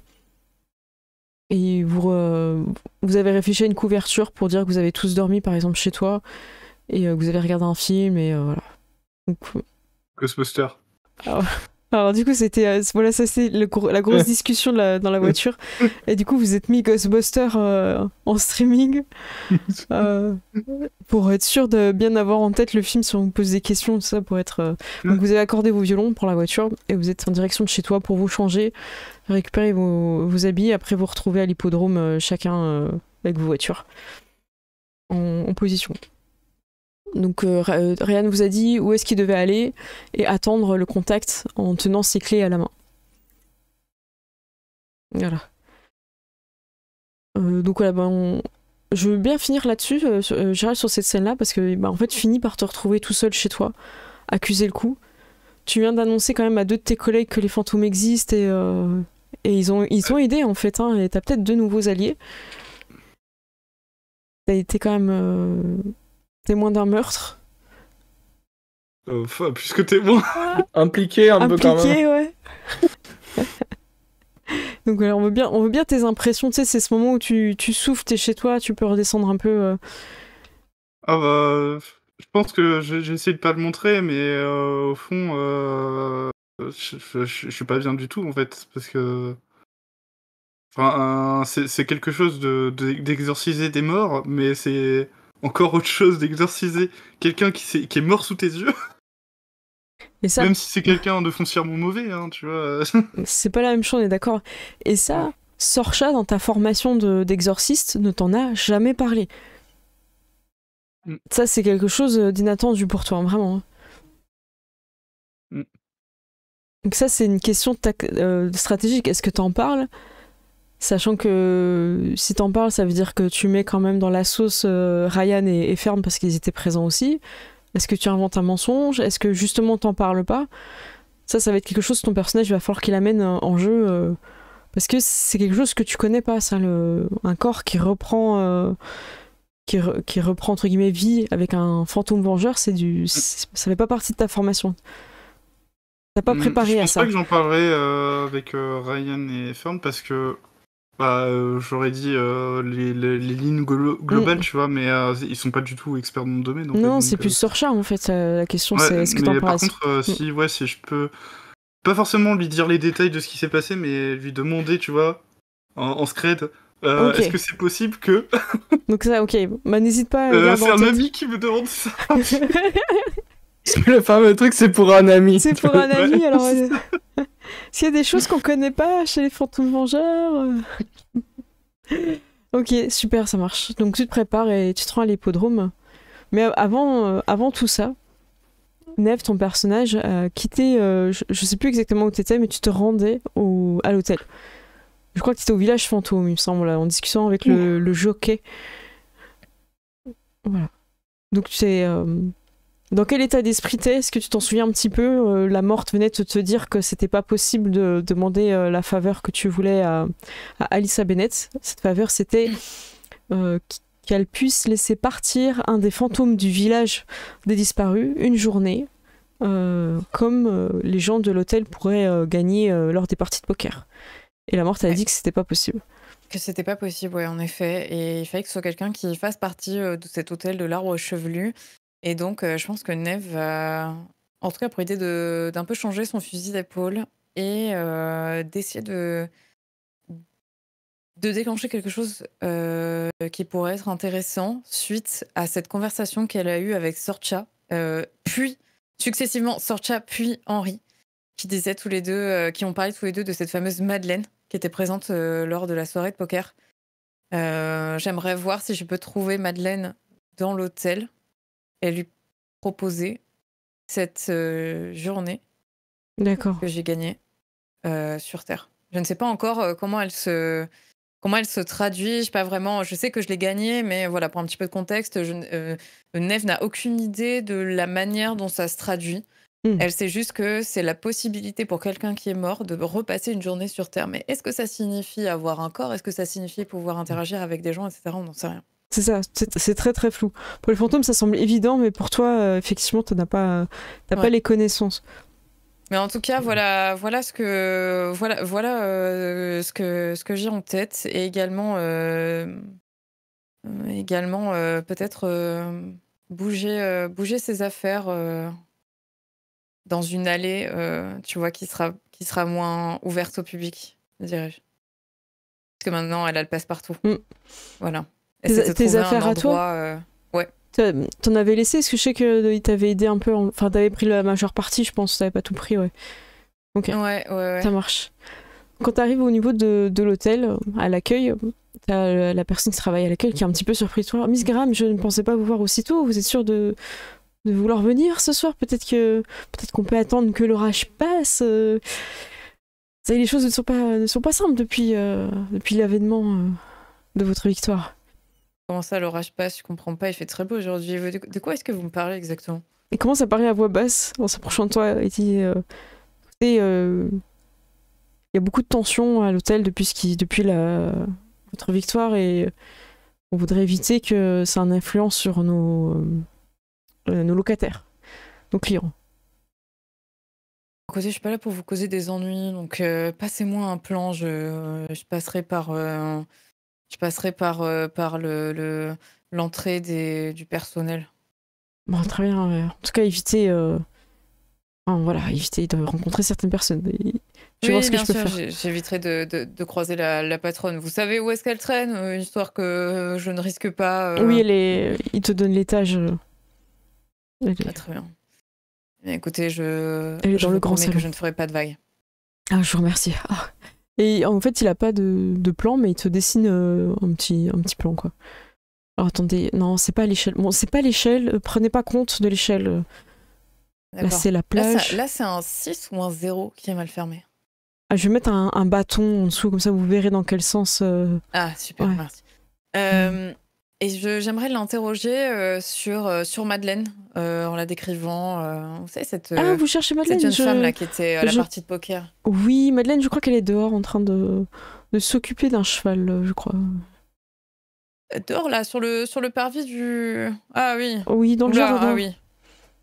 Speaker 1: Et vous, euh, vous avez réfléchi à une couverture pour dire que vous avez tous dormi, par exemple, chez toi, et euh, que vous avez regardé un film, et voilà. Donc,
Speaker 3: Ghostbuster.
Speaker 1: Alors du coup, c'était euh, voilà, ça c'est la grosse discussion la- dans la voiture. Et du coup, vous êtes mis Ghostbusters euh, en streaming euh, pour être sûr de bien avoir en tête le film si on vous pose des questions, tout ça pour être. Donc vous avez accordé vos violons pour la voiture et vous êtes en direction de chez toi pour vous changer, récupérer vos, vos habits, après vous retrouver à l'hippodrome chacun avec vos voitures en, en position. Donc euh, euh, Ryan vous a dit où est-ce qu'il devait aller et attendre le contact en tenant ses clés à la main. Voilà. Euh, donc voilà, on- je veux bien finir là-dessus, Gérald, sur cette scène-là, parce que bah, en fait, tu finis par te retrouver tout seul chez toi, accuser le coup. Tu viens d'annoncer quand même à deux de tes collègues que les fantômes existent et, ils ont ils aidé en fait, hein, et t'as peut-être deux nouveaux alliés. T'as été quand même témoin d'un meurtre.
Speaker 3: Euh, enfin, puisque témoin.
Speaker 4: Impliqué un peu quand même.
Speaker 1: impliqué, ouais. Donc voilà, on veut bien, on veut bien tes impressions. Tu sais, c'est ce moment où tu, tu souffles, t'es chez toi, tu peux redescendre un peu. euh.
Speaker 3: Ah bah, je pense que j'ai essayé de pas le montrer, mais euh, au fond, euh, je, je- je- je suis pas bien du tout en fait, parce que, enfin, c'est quelque chose de de- d'exorciser des morts, mais c'est encore autre chose d'exorciser quelqu'un qui, est mort sous tes yeux,
Speaker 1: ça,
Speaker 3: même si c'est quelqu'un de foncièrement mauvais, hein, tu vois.
Speaker 1: c'est pas la même chose, on est d'accord. Et ça, Sorcha, dans ta formation de- d'exorciste, ne t'en a jamais parlé.
Speaker 3: Mm.
Speaker 1: Ça, c'est quelque chose euh, d'inattendu pour toi, vraiment. hein.
Speaker 3: Mm.
Speaker 1: Donc ça, c'est une question euh, stratégique. Est-ce que t'en parles Sachant que si t'en parles, ça veut dire que tu mets quand même dans la sauce euh, Ryan et, et Ferme parce qu'ils étaient présents aussi. Est-ce que tu inventes un mensonge? Est-ce que justement t'en parles pas? Ça, ça va être quelque chose que ton personnage il va falloir qu'il amène euh, en jeu euh, parce que c'est quelque chose que tu connais pas, ça, le... un corps qui reprend, euh, qui, re- qui reprend entre guillemets vie avec un fantôme vengeur, c'est du, ça fait pas partie de ta formation. T'as pas
Speaker 3: Hmm,
Speaker 1: préparé
Speaker 3: je
Speaker 1: à
Speaker 3: pense
Speaker 1: ça.
Speaker 3: pas que j'en parlerai euh, avec Ryan et Fern parce que bah, euh, j'aurais dit euh, les, les- les lignes glo- globales, tu vois, mais euh, ils sont pas du tout experts dans le domaine. en fait,
Speaker 1: Non, c'est
Speaker 3: euh,
Speaker 1: plus Sorcha en fait. euh, La question
Speaker 3: ouais,
Speaker 1: c'est est-ce que
Speaker 3: mais
Speaker 1: t'en
Speaker 3: par contre, euh, si, ouais, si je peux pas forcément lui dire les détails de ce qui s'est passé, mais lui demander, tu vois, en, en scred, euh, est-ce que c'est possible que
Speaker 1: Donc ça, ok. Bah n'hésite pas à
Speaker 3: euh, c'est un ami qui me demande ça
Speaker 4: Le fameux truc, c'est pour un ami.
Speaker 1: C'est pour un ami, alors. S'il y a des choses qu'on connaît pas chez les fantômes vengeurs. euh. ok, super, ça marche. Donc tu te prépares et tu te rends à l'hippodrome. Mais avant, euh, avant tout ça, Neve, ton personnage, a quitté. euh, je, je sais plus exactement où tu étais, mais tu te rendais au, à l'hôtel. Je crois que tu étais au village fantôme, il me semble, en discutant avec le, jockey. Voilà. Donc tu es. euh, dans quel état d'esprit t'es? Est-ce que tu t'en souviens un petit peu? Euh, La morte venait de te dire que c'était pas possible de demander euh, la faveur que tu voulais à, à Alissa Bennett. Cette faveur, c'était euh, qu- qu'elle puisse laisser partir un des fantômes du village des disparus une journée, comme les gens de l'hôtel pourraient gagner lors des parties de poker. Et la morte a
Speaker 2: Ouais.
Speaker 1: dit que c'était pas possible.
Speaker 2: Que c'était pas possible, ouais, en effet. Et il fallait que ce soit quelqu'un qui fasse partie de cet hôtel de l'arbre chevelu. Et donc, euh, je pense que Neve va en tout cas pour idée d'un peu changer son fusil d'épaule et d'essayer de de déclencher quelque chose qui pourrait être intéressant suite à cette conversation qu'elle a eue avec Sorcha, puis successivement Sorcha puis Henri, qui disaient tous les deux, qui ont parlé tous les deux de cette fameuse Madeleine qui était présente lors de la soirée de poker. J'aimerais voir si je peux trouver Madeleine dans l'hôtel et lui proposer cette journée que j'ai gagnée sur Terre. Je ne sais pas encore comment elle se comment elle se traduit. Je sais pas vraiment. Je sais que je l'ai gagnée, mais voilà, pour un petit peu de contexte, je, Neve n'a aucune idée de la manière dont ça se traduit. Hmm. Elle sait juste que c'est la possibilité pour quelqu'un qui est mort de repasser une journée sur Terre. Mais est-ce que ça signifie avoir un corps? Est-ce que ça signifie pouvoir interagir avec des gens, etc. On n'en sait rien.
Speaker 1: C'est ça, c'est très très flou. Pour les fantômes, ça semble évident, mais pour toi, euh, effectivement, tu n'as pas, pas les connaissances.
Speaker 2: Mais en tout cas, voilà, voilà ce que, voilà, voilà euh, ce que, ce que j'ai en tête, et également, euh, également peut-être bouger, bouger ses affaires dans une allée, tu vois, qui sera, qui sera moins ouverte au public, dirais-je. Parce que maintenant, elle a le passe-partout. Mm. Voilà.
Speaker 1: Tes, affaires à toi
Speaker 2: euh, Ouais.
Speaker 1: T'en avais laissé Parce que je sais qu'il t'avait aidé un peu. Enfin, t'avais pris la majeure partie, je pense. T'avais pas tout pris, ouais.
Speaker 2: Ok. Ouais, ouais, ouais.
Speaker 1: Ça marche. Quand t'arrives au niveau de, de l'hôtel, à l'accueil, t'as la personne qui travaille à l'accueil qui est un petit peu surprise. Toi, Miss Graham, je ne pensais pas vous voir aussitôt. Vous êtes sûr de, de vouloir venir ce soir? Peut-être que peut-être qu'on peut attendre que l'orage passe. Euh. les choses ne sont pas, ne sont pas simples depuis, euh, depuis l'avènement de votre victoire.
Speaker 2: Comment ça, l'orage passe Je comprends pas, il fait très beau aujourd'hui. De, quoi est-ce que vous me parlez exactement?
Speaker 1: Il commence à parler à voix basse en s'approchant de toi et dit euh, Écoutez, euh, il y a beaucoup de tension à l'hôtel depuis, depuis la, votre victoire et on voudrait éviter que ça ait une influence sur nos, euh, nos locataires, nos clients.
Speaker 2: Je suis pas là pour vous causer des ennuis, donc passez-moi un plan, je, je passerai par je passerai par, euh, par le, l'entrée des, du personnel.
Speaker 1: Bon, très bien. En tout cas, éviter, euh, voilà, éviter de rencontrer certaines personnes.
Speaker 2: Je oui, voir ce que je peux faire. J'éviterai de, de, croiser la, la, patronne. Vous savez où est-ce qu'elle traîne euh, Histoire que je ne risque pas.
Speaker 1: Oui, elle est... il te donne l'étage.
Speaker 2: Ah, très bien. écoutez, je,
Speaker 1: elle est dans le grand
Speaker 2: salon. que je ne ferai pas de vagues.
Speaker 1: Ah, je vous remercie. Ah. Et en fait, il a pas de, de plan, mais il te dessine euh, un, petit, un petit plan, quoi. Alors attendez, non, c'est pas l'échelle. Bon, c'est pas l'échelle, euh, prenez pas compte de l'échelle. Là, c'est la plage.
Speaker 2: Là, c'est un 6 ou un 0 qui est mal fermé?
Speaker 1: Ah, je vais mettre un, un, bâton en dessous, comme ça vous verrez dans quel sens. Euh,
Speaker 2: ah, super, merci. Et j'aimerais l'interroger euh, sur, euh, sur Madeleine, euh, en la décrivant. vous savez, cette,
Speaker 1: ah, vous cherchez Madeleine
Speaker 2: cette jeune femme là, qui était à la partie de poker.
Speaker 1: Oui, Madeleine, je crois qu'elle est dehors en train de, de s'occuper d'un cheval, je crois.
Speaker 2: Dehors, là, sur le, sur le parvis du. Ah oui.
Speaker 1: Oui, dans le jardin.
Speaker 2: Ah oui.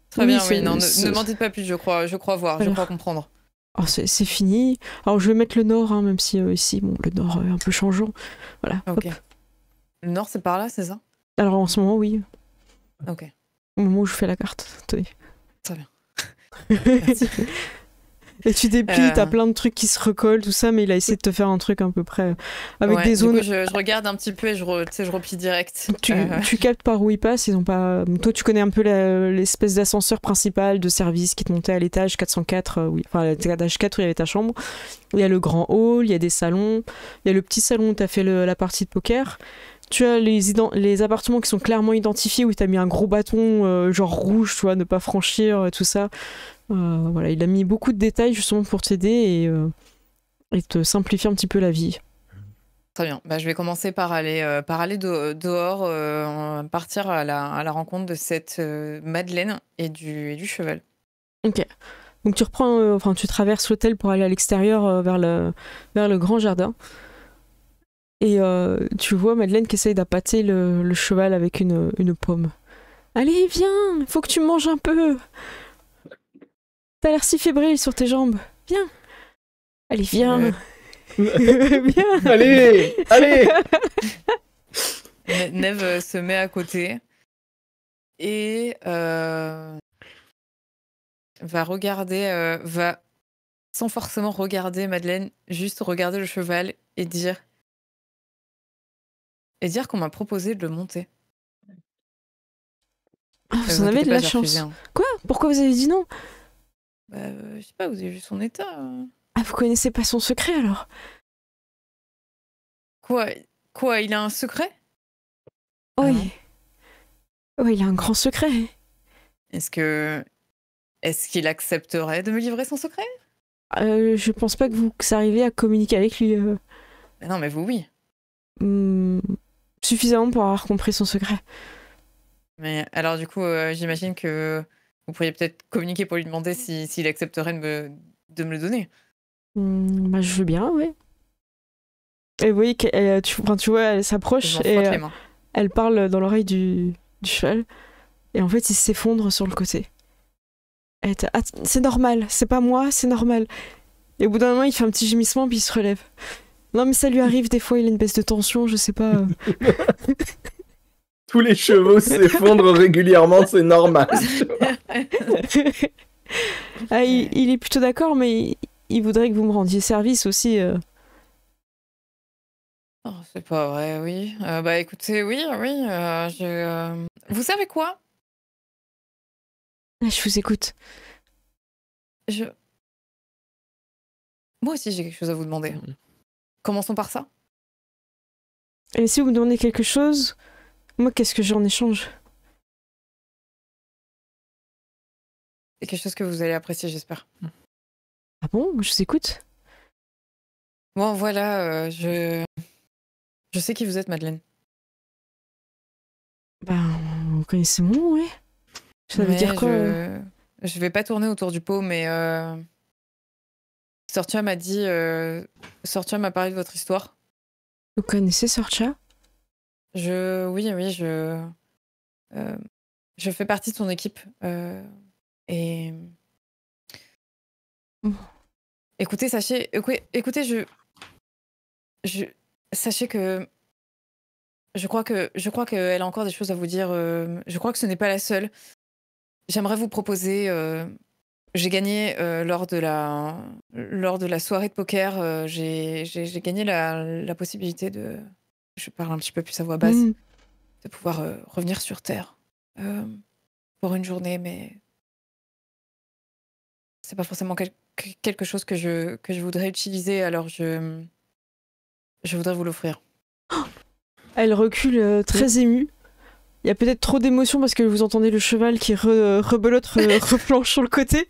Speaker 2: Très bien, oui. Non, ne, m'en dites pas plus, je crois, je crois voir, je crois comprendre.
Speaker 1: Oh, c'est fini. Alors, je vais mettre le nord, hein, même si ici, bon, le nord est un peu changeant. Voilà.
Speaker 2: Ok. Le nord, c'est par là, c'est ça?
Speaker 1: Alors en ce moment, oui.
Speaker 2: Ok.
Speaker 1: Au moment où je fais la carte. Très
Speaker 2: bien.
Speaker 1: Et tu déplies, euh... t'as plein de trucs qui se recollent, tout ça, mais il a essayé de te faire un truc à peu près avec des zones.
Speaker 2: je, regarde un petit peu et je, je replie direct.
Speaker 1: Tu, euh. tu, captes par où ils passent. Ils ont pas. Toi, tu connais un peu l'espèce d'ascenseur principal de service qui te montait à l'étage 404, euh, oui. enfin l'étage 4 où il y avait ta chambre. Il y a le grand hall, il y a des salons, il y a le petit salon où t'as fait la partie de poker. Tu as les, les appartements qui sont clairement identifiés où tu as mis un gros bâton euh, genre rouge, tu vois, ne pas franchir, et tout ça. Euh, voilà, il a mis beaucoup de détails justement pour t'aider et, euh, et, te simplifier un petit peu la vie.
Speaker 2: Très bien. Bah, je vais commencer par aller, par aller dehors, partir à la, à la, rencontre de cette Madeleine et du, et du cheval.
Speaker 1: Ok. Donc tu reprends, enfin tu traverses l'hôtel pour aller à l'extérieur vers, le, vers le grand jardin. Et euh, tu vois Madeleine qui essaye d'appâter le, cheval avec une, une pomme. Allez, viens, faut que tu manges un peu. T'as l'air si fébrile sur tes jambes. Viens. Allez, viens.
Speaker 4: viens. Allez, allez.
Speaker 2: Neve euh, se met à côté et euh, va regarder, euh, va sans forcément regarder Madeleine, juste regarder le cheval et dire et dire qu'on m'a proposé de le monter.
Speaker 1: Ah, vous en avez de la chance.
Speaker 2: refusé, hein.
Speaker 1: Quoi? Pourquoi vous avez dit non?
Speaker 2: Bah, euh, je sais pas, vous avez vu son état. euh.
Speaker 1: Ah, vous connaissez pas son secret alors?
Speaker 2: Quoi Quoi Il a un secret?
Speaker 1: Oui.
Speaker 2: non.
Speaker 1: Oui, il a un grand secret.
Speaker 2: Est-ce que est-ce qu'il accepterait de me livrer son secret?
Speaker 1: Euh, je pense pas que vous arrivez à communiquer avec lui euh,
Speaker 2: Bah Non, mais vous oui.
Speaker 1: hmm, suffisamment pour avoir compris son secret.
Speaker 2: Mais alors du coup, euh, j'imagine que vous pourriez peut-être communiquer pour lui demander si- s'il accepterait de me de me le donner.
Speaker 1: Hmm, bah, je veux bien, oui. Et vous voyez qu'elle, euh, tu, enfin, tu vois, elle s'approche et euh, elle parle dans l'oreille du, du cheval. Et en fait, il s'effondre sur le côté. Elle Ah, c'est normal, c'est pas moi, c'est normal. Et au bout d'un moment, il fait un petit gémissement puis il se relève. Non, mais ça lui arrive des fois, il a une baisse de tension, je sais pas.
Speaker 4: Tous les chevaux s'effondrent régulièrement, c'est normal.
Speaker 1: Ah, il, il est plutôt d'accord, mais il, il voudrait que vous me rendiez service aussi. euh.
Speaker 2: Oh, c'est pas vrai, oui. Euh, bah écoutez, oui, oui. euh, je, euh, Vous savez quoi?
Speaker 1: Ah, Je vous écoute.
Speaker 2: Je... Moi aussi, j'ai quelque chose à vous demander. Commençons par ça.
Speaker 1: Et si vous me demandez quelque chose, moi, qu'est-ce que j'ai en échange?
Speaker 2: C'est quelque chose que vous allez apprécier, j'espère.
Speaker 1: Ah bon? Je vous écoute.
Speaker 2: Bon, voilà, euh, je... Je sais qui vous êtes, Madeleine.
Speaker 1: Ben, vous connaissez mon nom, oui. Ça veut
Speaker 2: Mais
Speaker 1: dire quoi euh?
Speaker 2: je... je vais pas tourner autour du pot, mais... Euh... Sortia m'a dit... Euh... Sortia m'a parlé de votre histoire.
Speaker 1: Vous connaissez Sorcha
Speaker 2: Je... Oui, oui, je... euh, Je fais partie de son équipe. euh, Et... Écoutez, sachez... écou- Écoutez, je... je... Sachez que... Je crois que je crois qu'elle a encore des choses à vous dire. Je crois que ce n'est pas la seule. J'aimerais vous proposer. J'ai gagné euh, lors de la lors de la soirée de poker. euh, J'ai gagné la, la possibilité de. Je parle un petit peu plus à voix basse
Speaker 1: Mm.
Speaker 2: de pouvoir euh, revenir sur Terre pour une journée, mais c'est pas forcément quel- que- quelque chose que je, que je voudrais utiliser, alors je, je voudrais vous l'offrir.
Speaker 1: Elle recule très émue. Il y a peut-être trop d'émotions parce que vous entendez le cheval qui re- rebelote, re- replanche sur le côté.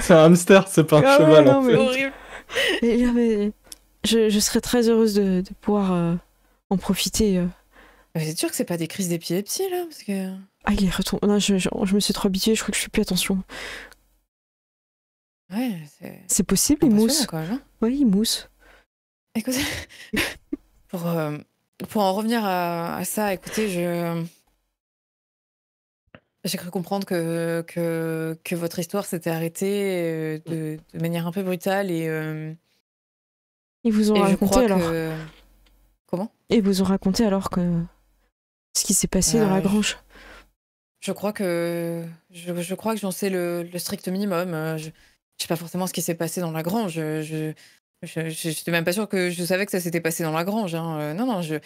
Speaker 4: C'est un hamster, c'est pas un
Speaker 1: Ah ouais,
Speaker 4: cheval
Speaker 1: non,
Speaker 4: en
Speaker 1: mais-
Speaker 4: fait.
Speaker 2: horrible.
Speaker 1: Et là, mais je, je serais très heureuse de, de pouvoir euh, en profiter. euh.
Speaker 2: Vous êtes sûr que c'est pas des crises d'épilepsie là Parce que...
Speaker 1: Ah, il est retombé. Non, je, je- je me suis trop habituée, je crois que je fais plus attention.
Speaker 2: Ouais, c'est
Speaker 1: C'est possible, il mousse. Oui, il mousse.
Speaker 2: Écoutez, pour, euh, pour en revenir à, à ça, écoutez, je. J'ai cru comprendre que, que, que votre histoire s'était arrêtée euh, de, de manière un peu brutale et, euh,
Speaker 1: Ils vous ont
Speaker 2: et
Speaker 1: raconté alors.
Speaker 2: que. Comment?
Speaker 1: Ils vous ont raconté alors que ce qui s'est passé dans la grange.
Speaker 2: Je crois que je, je crois que j'en sais le, le strict minimum. Euh, Je, je sais pas forcément ce qui s'est passé dans la grange. Je je j'étais même pas sûre que je savais que ça s'était passé dans la grange. hein. Euh, non non, je,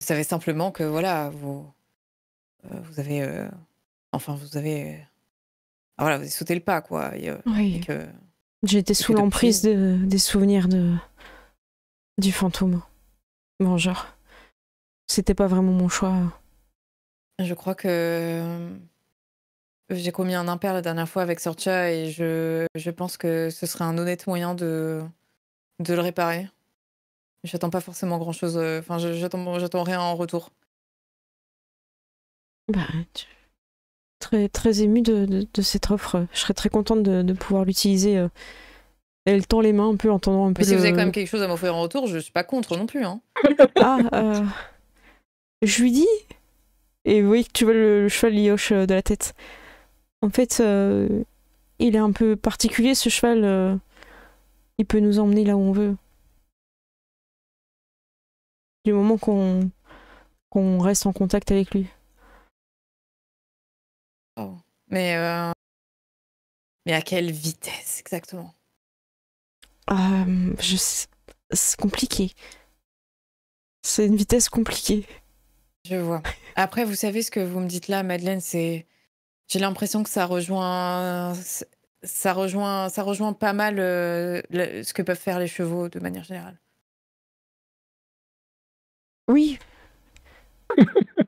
Speaker 2: savais simplement que voilà vous euh, vous avez euh, enfin vous avez ah, voilà vous avez sauté le pas quoi et,
Speaker 1: Oui.
Speaker 2: et
Speaker 1: sous l'emprise de, des souvenirs de du fantôme vengeur. C'était pas vraiment mon choix.
Speaker 2: je crois que j'ai commis un impair la dernière fois avec Sorcha et je, je pense que ce serait un honnête moyen de, de le réparer. J'attends pas forcément grand chose. Enfin, je- j'attends j'attends rien en retour.
Speaker 1: Bah, tu- très, très émue de, de- de cette offre. Je serais très contente de, de pouvoir l'utiliser. euh. Elle tend les mains un peu, entendant un peu
Speaker 2: Mais si
Speaker 1: le-
Speaker 2: vous avez quand même quelque chose à m'offrir en retour, je suis pas contre non plus. Hein.
Speaker 1: Ah, euh, je lui dis. Et vous voyez que tu vois le, le cheval euh, de la tête. En fait, euh, il est un peu particulier ce cheval. Il peut nous emmener là où on veut. Du moment qu'on qu'on reste en contact avec lui.
Speaker 2: Mais euh, Mais à quelle vitesse exactement?
Speaker 1: Euh, je C'est compliqué. C'est une vitesse compliquée.
Speaker 2: Je vois. Après, vous savez ce que vous me dites là, Madeleine, c'est. J'ai l'impression que ça rejoint. Ça rejoint, ça rejoint pas mal euh, le- ce que peuvent faire les chevaux de manière générale.
Speaker 1: Oui,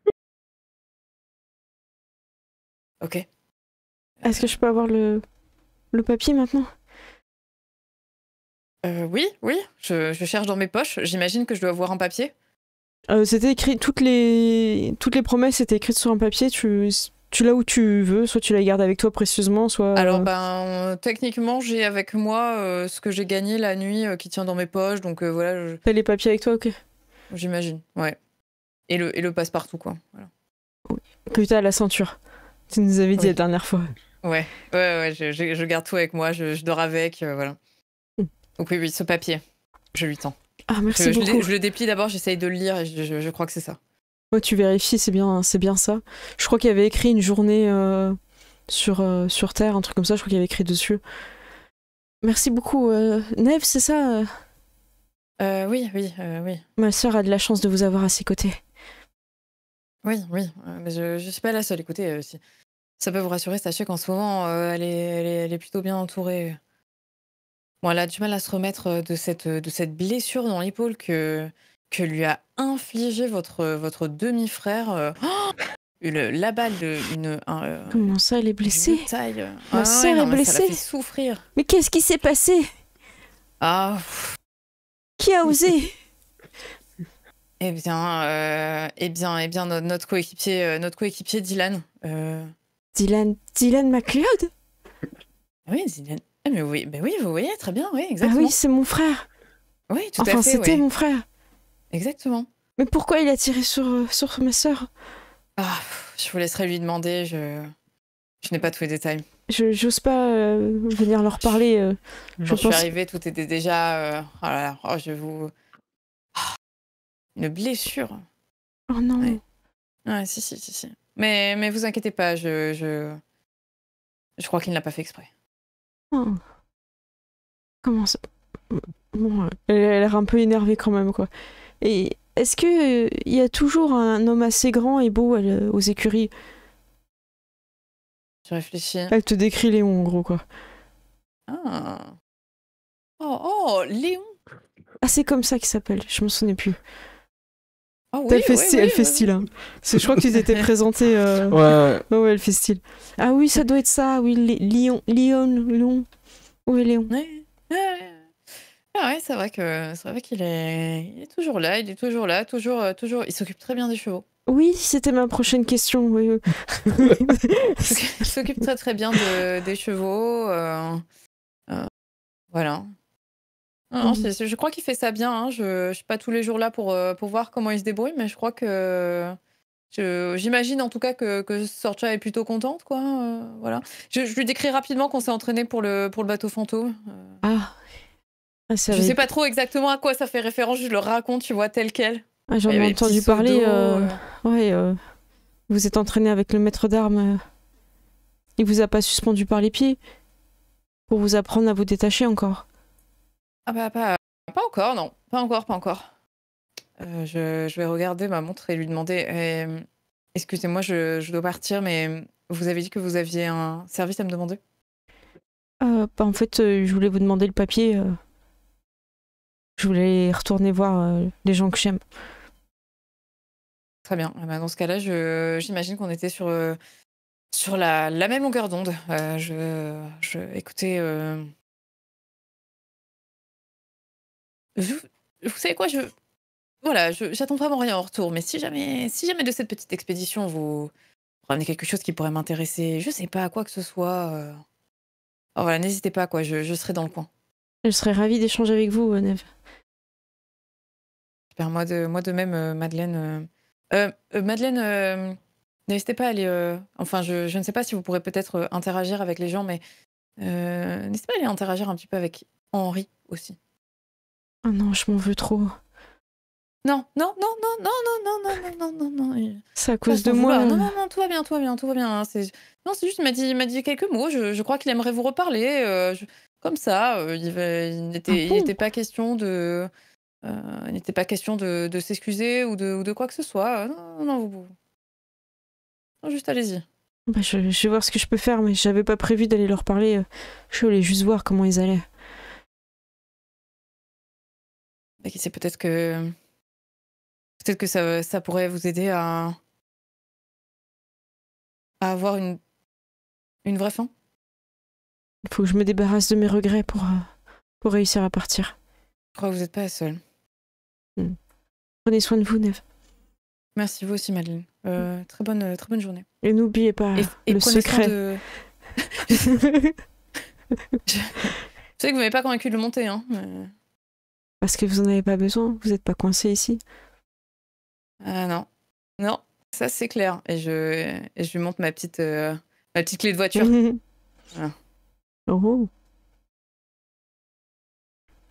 Speaker 2: Ok.
Speaker 1: est-ce que je peux avoir le, le papier maintenant?
Speaker 2: Euh, oui, oui. Je, je cherche dans mes poches. J'imagine que je dois avoir un papier.
Speaker 1: Euh, C'était écrit, toutes les, toutes les promesses étaient écrites sur un papier. Tu, tu l'as où tu veux, soit tu la gardes avec toi précieusement, soit.
Speaker 2: Alors,
Speaker 1: euh,
Speaker 2: ben, techniquement, j'ai avec moi euh, ce que j'ai gagné la nuit euh, qui tient dans mes poches. Donc euh, voilà, je-
Speaker 1: T'as les papiers avec toi, ok.
Speaker 2: j'imagine. Ouais. Et le, et le passe-partout, quoi. Voilà.
Speaker 1: Que t'as à la ceinture. Tu nous avais dit
Speaker 2: Oui.
Speaker 1: la dernière fois.
Speaker 2: Ouais, ouais, ouais, je, je- je garde tout avec moi, je, dors avec, voilà.
Speaker 1: Mm.
Speaker 2: Donc oui, oui, ce papier, je lui tends.
Speaker 1: Ah, merci
Speaker 2: Je,
Speaker 1: beaucoup.
Speaker 2: je le déplie d'abord, j'essaye de le lire et je crois que c'est ça.
Speaker 1: Ouais, tu vérifies, c'est bien, c'est bien ça. Je crois qu'il y avait écrit une journée euh, sur, euh, sur Terre, un truc comme ça, je crois qu'il y avait écrit dessus. Merci beaucoup. Euh, Neve, c'est ça euh,
Speaker 2: oui, oui, oui.
Speaker 1: Ma sœur a de la chance de vous avoir à ses côtés.
Speaker 2: Oui, oui, mais je, je suis pas la seule. Écoutez, si ça peut vous rassurer, sachez qu'en ce moment, elle, est, elle, est, elle est plutôt bien entourée. Bon, elle a du mal à se remettre de cette, de cette blessure dans l'épaule que, que lui a infligé votre, votre demi-frère. oh la balle de une, un, euh,
Speaker 1: Comment ça, elle est blessée
Speaker 2: taille.
Speaker 1: Ma
Speaker 2: Ah ouais, non,
Speaker 1: est
Speaker 2: Ça
Speaker 1: blessée
Speaker 2: l'a fait souffrir.
Speaker 1: Mais qu'est-ce qui s'est passé?
Speaker 2: Ah,
Speaker 1: Qui a osé?
Speaker 2: Eh bien, euh, eh bien, eh bien, no- notre coéquipier, notre coéquipier Dylan. euh,
Speaker 1: Dylan, Dylan McLeod
Speaker 2: Oui, Dylan. Ah, mais oui, ben oui, vous voyez, très bien, oui,
Speaker 1: Ah
Speaker 2: exactement.
Speaker 1: oui, c'est mon frère.
Speaker 2: Oui, tout
Speaker 1: enfin,
Speaker 2: à fait.
Speaker 1: c'était
Speaker 2: ouais.
Speaker 1: mon frère.
Speaker 2: Exactement.
Speaker 1: Mais pourquoi il a tiré sur, euh, sur ma sœur?
Speaker 2: Ah, je vous laisserai lui demander. Je, je n'ai pas tous les détails.
Speaker 1: Je J'ose pas euh, venir leur parler. euh. Je
Speaker 2: je suis
Speaker 1: pense-
Speaker 2: arrivée, tout était déjà. euh, Oh là là, oh, je vous. Ah, une blessure.
Speaker 1: Oh non.
Speaker 2: Ouais. Ouais, si, si, si, si. Mais, mais vous inquiétez pas, je, je, je crois qu'il ne l'a pas fait exprès.
Speaker 1: Oh. Comment ça? Bon, elle a l'air un peu énervée quand même, quoi. Et est-ce que euh, il y a toujours un homme assez grand et beau euh, aux écuries?
Speaker 2: Je réfléchis.
Speaker 1: Elle te décrit Léon, en gros, quoi.
Speaker 2: Ah. Oh, oh, Léon.
Speaker 1: Ah, c'est comme ça qu'il s'appelle, je m'en souvenais plus.
Speaker 2: Ah oui,
Speaker 1: elle fait,
Speaker 2: oui,
Speaker 1: elle fait style, hein. Je crois que tu t'étais présenté. euh,
Speaker 4: Ouais,
Speaker 1: Ouais, ouais, elle fait style. Ah oui, ça doit être ça, oui, Lé- Lyon, Lyon, Lyon. Oui, Léon.
Speaker 2: Ouais. Ouais. Ah ouais, c'est vrai que c'est vrai qu'il est, il est toujours là, il est toujours là, toujours, euh, toujours. Il s'occupe très bien des chevaux.
Speaker 1: Oui, c'était ma prochaine question. Oui.
Speaker 2: Il s'occupe très très bien de, des chevaux. euh, euh, voilà. Non, non, c'est- c'est- je crois qu'il fait ça bien. hein. Je, je suis pas tous les jours là pour, euh, pour voir comment il se débrouille, mais je crois que je- j'imagine en tout cas que, que Sorcha est plutôt contente, quoi. euh, voilà. Je, je lui décris rapidement qu'on s'est entraîné pour le, pour le bateau fantôme.
Speaker 1: Ah. Ah,
Speaker 2: Je sais pas trop exactement à quoi ça fait référence, je le raconte, tu vois, tel quel.
Speaker 1: Ah, J'en
Speaker 2: y
Speaker 1: ai
Speaker 2: les
Speaker 1: entendu parler. euh,
Speaker 2: euh.
Speaker 1: Ouais, euh, vous êtes entraîné avec le maître d'armes. Il vous a pas suspendu par les pieds pour vous apprendre à vous détacher encore.
Speaker 2: Ah bah pas, pas encore, non. Pas encore, pas encore. Euh, je, je vais regarder ma montre et lui demander euh, Excusez-moi, je, je dois partir, mais vous avez dit que vous aviez un service à me demander?
Speaker 1: Euh, bah, en fait, euh, je voulais vous demander le papier. Je voulais retourner voir euh, les gens que j'aime.
Speaker 2: Très bien. Eh ben, dans ce cas-là, j'imagine qu'on était sur, euh, sur la, la même longueur d'onde. Euh, je, je, écoutez, euh, je- vous savez quoi, je, voilà, je- j'attends vraiment rien en retour. Mais si jamais, si jamais de cette petite expédition vous ramenez quelque chose qui pourrait m'intéresser, je sais pas quoi que ce soit, euh, oh, voilà, n'hésitez pas, quoi. Je, je serai dans le coin.
Speaker 1: Je serais ravie d'échanger avec vous, Neve.
Speaker 2: Super. Moi de, moi de même, euh, Madeleine. euh, euh, euh, Madeleine, euh, n'hésitez pas à aller. euh, enfin, je, je ne sais pas si vous pourrez peut-être euh, interagir avec les gens, mais euh, n'hésitez pas à aller interagir un petit peu avec Henri aussi.
Speaker 1: Oh non, je m'en veux trop.
Speaker 2: non, non, non, non, non, non, non, non, non, non, non, non.
Speaker 1: C'est à cause de moi.
Speaker 2: Non, non, non, tout va bien, tout va bien, tout va bien. hein. Non, c'est juste, il m'a dit, m'a dit quelques mots. Je, je crois qu'il aimerait vous reparler. euh, je- Comme ça, euh, il, va- il n'était,
Speaker 1: Ah bon
Speaker 2: pas question de, euh, il n'était pas question de, de s'excuser ou de, ou de quoi que ce soit. Euh, Non, non, vous, non, juste allez-y.
Speaker 1: Bah, je, je vais voir ce que je peux faire, mais j'avais pas prévu d'aller leur parler. euh, Je voulais juste voir comment ils allaient.
Speaker 2: Et qui sait peut-être que, peut-être que ça, ça pourrait vous aider à, à avoir une, une vraie fin.
Speaker 1: Il faut que je me débarrasse de mes regrets pour, euh, pour réussir à partir.
Speaker 2: Je crois que vous n'êtes pas la seule.
Speaker 1: Prenez soin de vous, Neve.
Speaker 2: Merci vous aussi, Madeleine. Euh, très bonne, euh, très bonne journée.
Speaker 1: Et n'oubliez pas
Speaker 2: Et, et
Speaker 1: le secret.
Speaker 2: de. Je sais que vous m'avez pas convaincu de le monter, hein. mais-
Speaker 1: Parce que vous en avez pas besoin. Vous n'êtes pas coincé ici.
Speaker 2: Ah non, non, ça c'est clair. Et je, et je lui montre ma petite, euh, ma petite clé de voiture. Voilà.
Speaker 1: Oh.